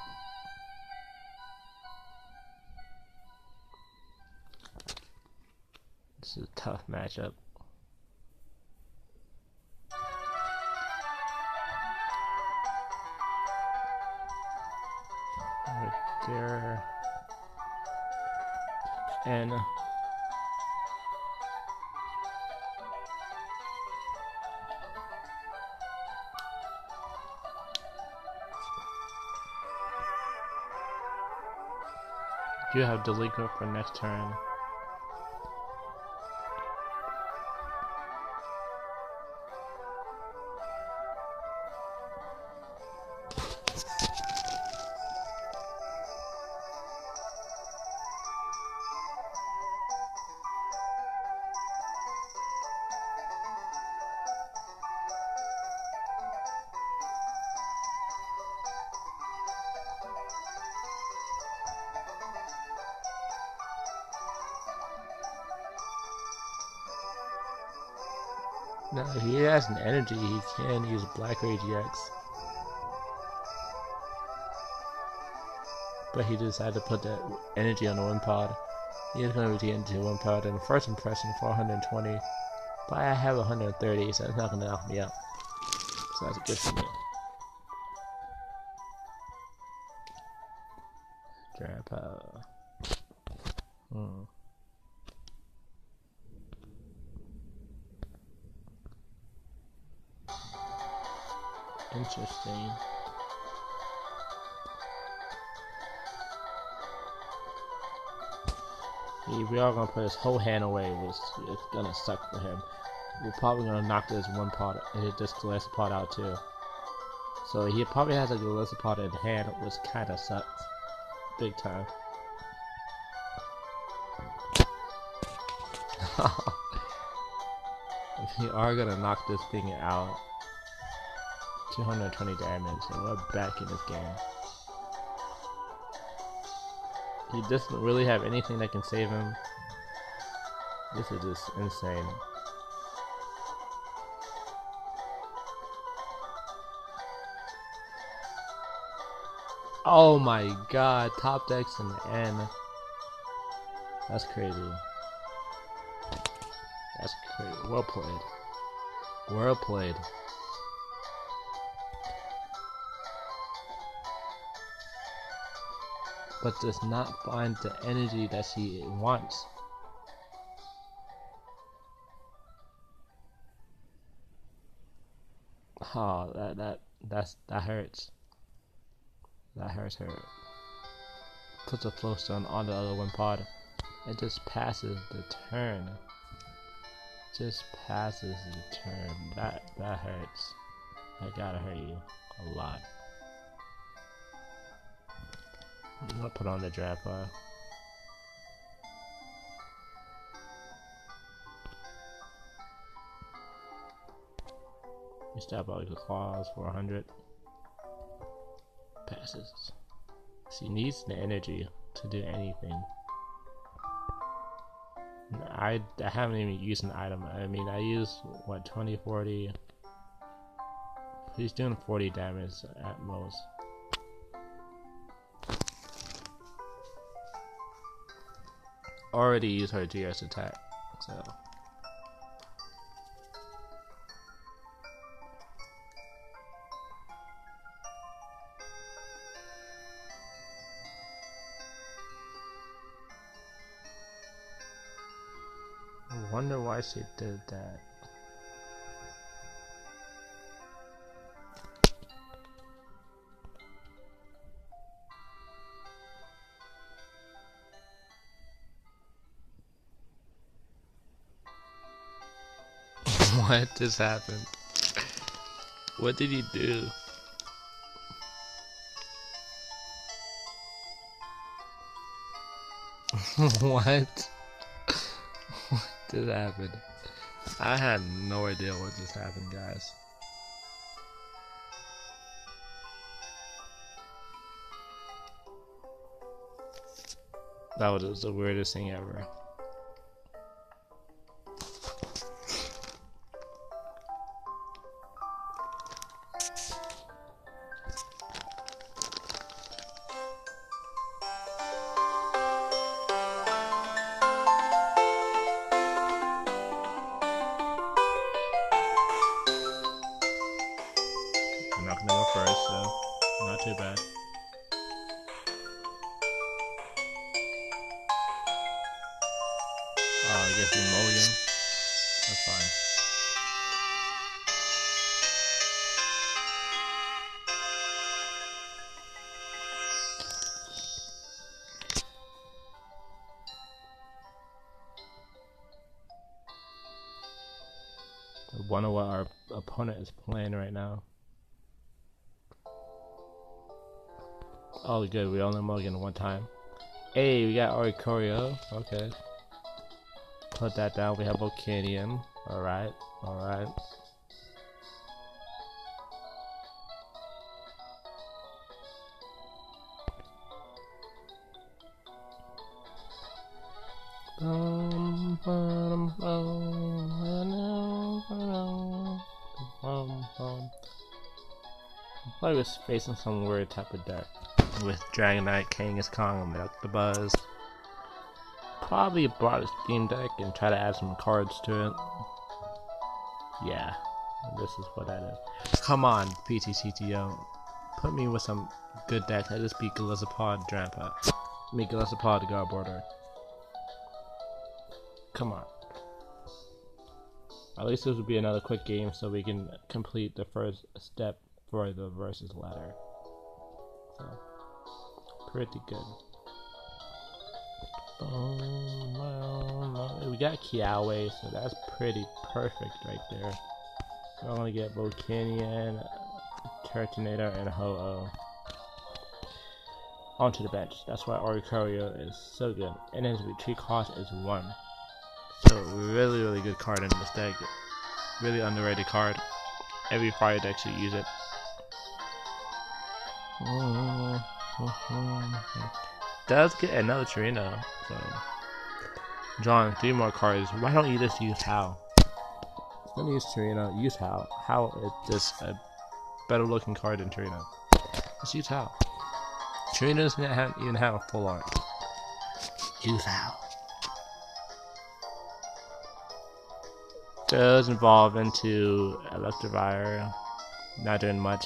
This is a tough matchup. And uh, you have Delico for next turn. Has an energy. He can use Black Ray GX. But he decided to put that energy on Wimpod. He is going to retain to Wimpod and first impression for 120. But I have 130, so it's not going to knock me out. So that's good for me. Grandpa. Hmm. Interesting. If we are gonna put his whole hand away, it's, it's gonna suck for him. We're probably gonna knock this Wimpod, hit uh, this Golisopod out too. So he probably has a Golisopod in hand, which kinda sucks. Big time. we are gonna knock this thing out, 220 damage, and we're back in this game. He doesn't really have anything that can save him. This is just insane. Oh my god, top decks and N. That's crazy. That's crazy. Well played. Well played. But does not find the energy that she wants. Oh, that that that's that hurts. That hurts her. Puts a stone on the other Wimpod. It just passes the turn. Just passes the turn. That that hurts. That gotta hurt you a lot. Gonna put on the draft pile. You step out the claws for 100. Passes. She needs the energy to do anything. I, I haven't even used an item. I mean, I use, what, 20, 40? He's doing 40 damage at most. Already used her GX attack, so. I wonder why she did that. What just happened? What did he do? what? what just happened? I had no idea what just happened, guys. That was the weirdest thing ever. Is playing right now. Oh, good. We only mulligan one time. Hey, we got Oricorio. Okay. Put that down. We have Volcanion. Alright. Alright. Facing some weird type of deck with Dragonite, Kangaskhan, and Electabuzz. Probably brought a Steam Deck and try to add some cards to it. Yeah, this is what that is. Come on, PTCGO. Put me with some good decks. I just beat Golisopod, Drampa. Me Golisopod, Garbodor. Come on. At least this would be another quick game so we can complete the first step for the versus ladder. So, pretty good. We got Kiawe, so that's pretty perfect right there. So I'm gonna get Volcanion, Turtonator, and Ho-Oh onto the bench. That's why Oricorio is so good. And his retreat cost is 1. So really, really good card in this deck. Really underrated card. Every fire deck should use it. Does get another Torino. So, John, three more cards. Why don't you just use How? Don't use Torino. Use How. How is just a better looking card than Torino. Just use How. Torino doesn't even have a full art. Use How. Does evolve into Electivire. Not doing much.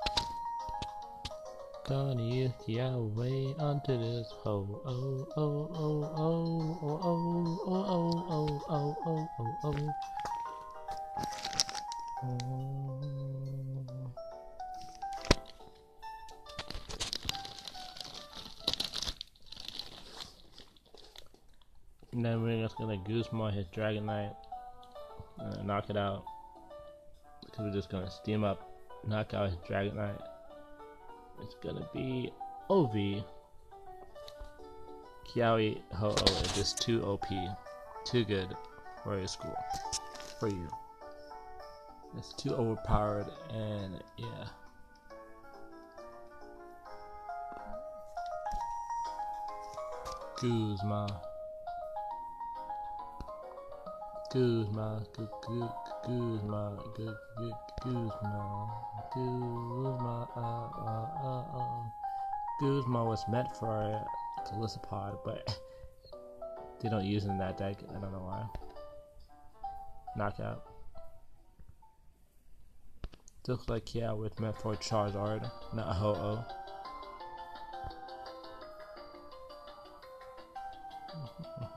your way onto this hole. Oh, oh, oh, oh, oh, oh, oh, oh, oh, oh, oh, oh, oh. And then we're just gonna Guzma his Dragonite and knock it out. Because we're just gonna steam up, knock out his Dragonite. It's gonna be OV. Kiawe Ho-Oh is just too OP. Too good for your school. For you. It's too overpowered and yeah. Guzma. Guzma, Guzma, Guzma, Guzma, Guzma. Guzma was meant for Golisopod, but they don't use it in that deck. I don't know why. Knockout. Looks like yeah, with meant for Charizard, not Ho-Oh.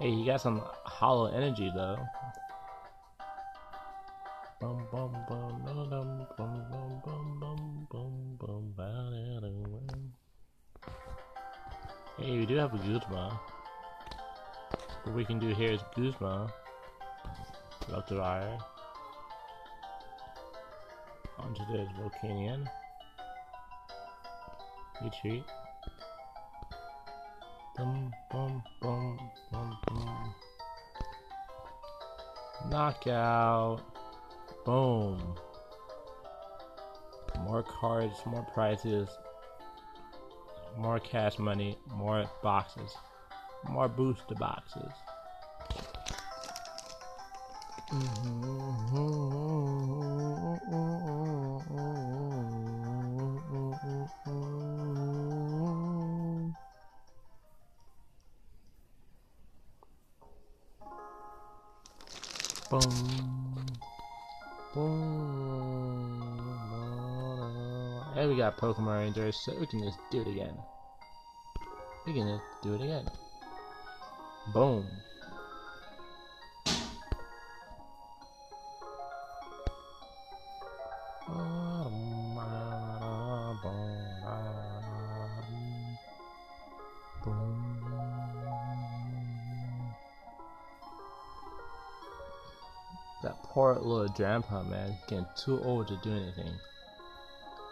Hey, you got some hollow energy though. Hey, we do have a Guzma. What we can do here is Guzma. Electivire. Onto this Volcanion. Retreat. Boom, boom, boom, boom, boom. Knockout. Boom. More cards, more prizes, more cash money, more boxes, more booster boxes. Boom. Boom. And we got Pokemon Rangers, so we can just do it again. We can just do it again. Boom. Grandpa, man, getting too old to do anything.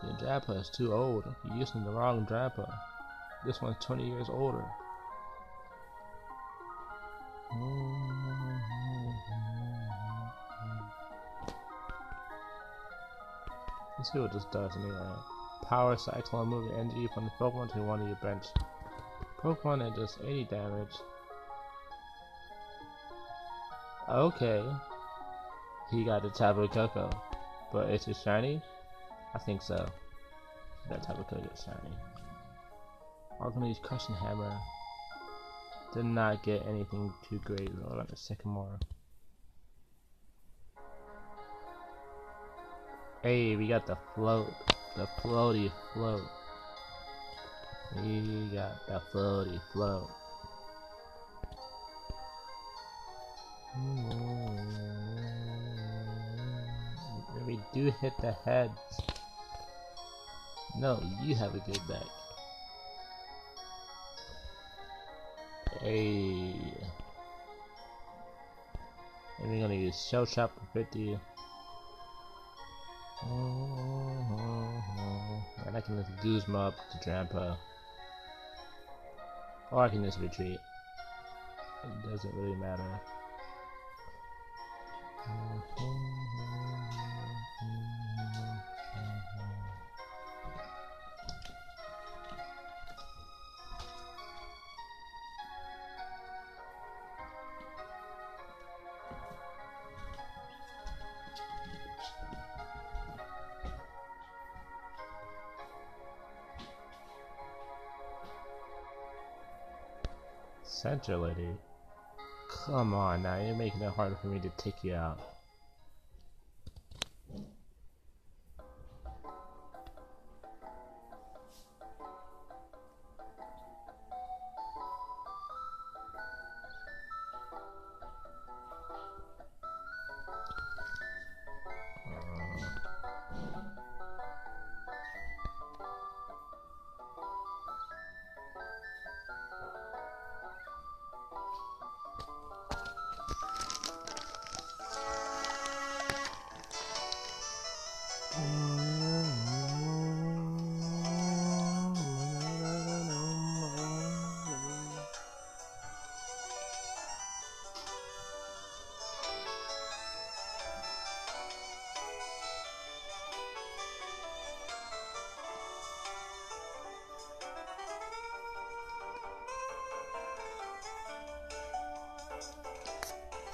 Your grandpa is too old. You're using the wrong grandpa. This one's 20 years older. Let's see what this does anyway. Power Cyclone move energy from the Pokemon to one of your bench. Pokemon that does 80 damage. Okay. He got the Tapu Koko. But is it shiny? I think so. That Tapu Koko is shiny. Arcanese Crushing Hammer. Did not get anything too great. Roll on the second more. Hey, we got the float. The floaty float. We got the floaty float. Hit the head. No, you have a good deck. Hey. And we're gonna use Shell Trap for 50. And I can just Guzma up to Drampa. Or I can just retreat. It doesn't really matter. Center lady. Come on now, you're making it harder for me to take you out.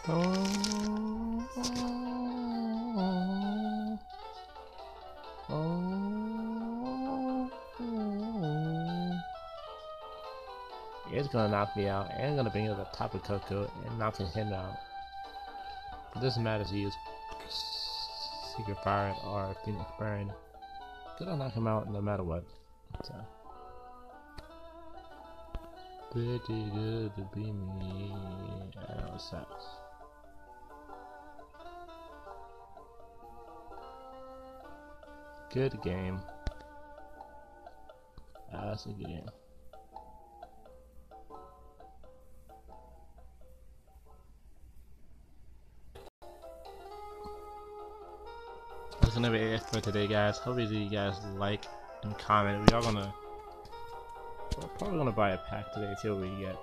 Oh oh oh, oh, oh, oh, It's gonna knock me out and gonna bring up the Tapu Koko and knocking him out. It doesn't matter if he use Sacred Fire or Phoenix Burn. Gonna knock him out no matter what. So. Pretty good to be me. I know it sucks. Good game. Ah, that's a good game. That's gonna be it for today, guys. Hopefully you guys like and comment. We are gonna we're probably gonna buy a pack today. See what we get.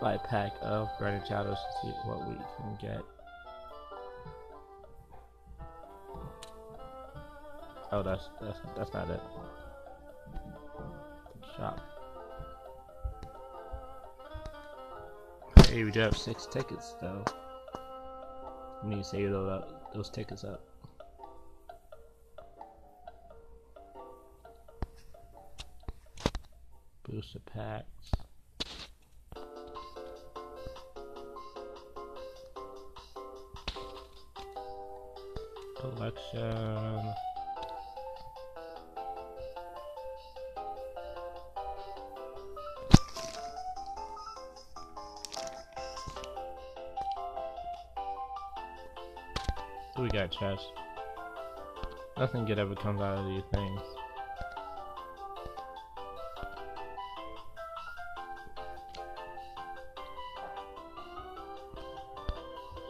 Buy a pack of Burning Shadows to see what we can get. Oh, that's that's that's not it. Shop. Hey, we do have six tickets though. We need to save those, those tickets up. Booster packs. Collection. What we got, chest? Nothing good ever comes out of these things.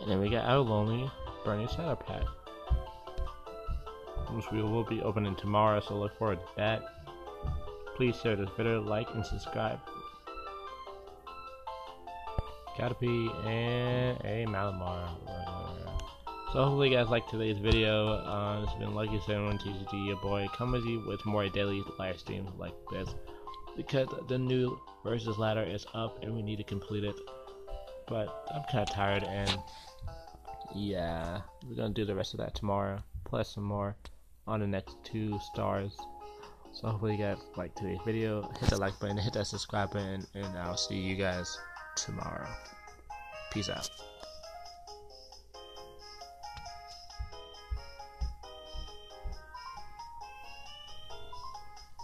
And then we got our lonely Burning Shadow Pack. Which we will be opening tomorrow, so look forward to that. Please share this video, like, and subscribe. Caterpie and a Malamar. So hopefully you guys liked today's video. Uh, it's been Lucky Seven One TCG, your boy. Come with you with more daily live streams like this because the new versus ladder is up and we need to complete it. But I'm kind of tired and yeah, we're gonna do the rest of that tomorrow, plus some more on the next two stars. So hopefully you guys like today's video. Hit the like button, hit that subscribe button, and I'll see you guys tomorrow. Peace out.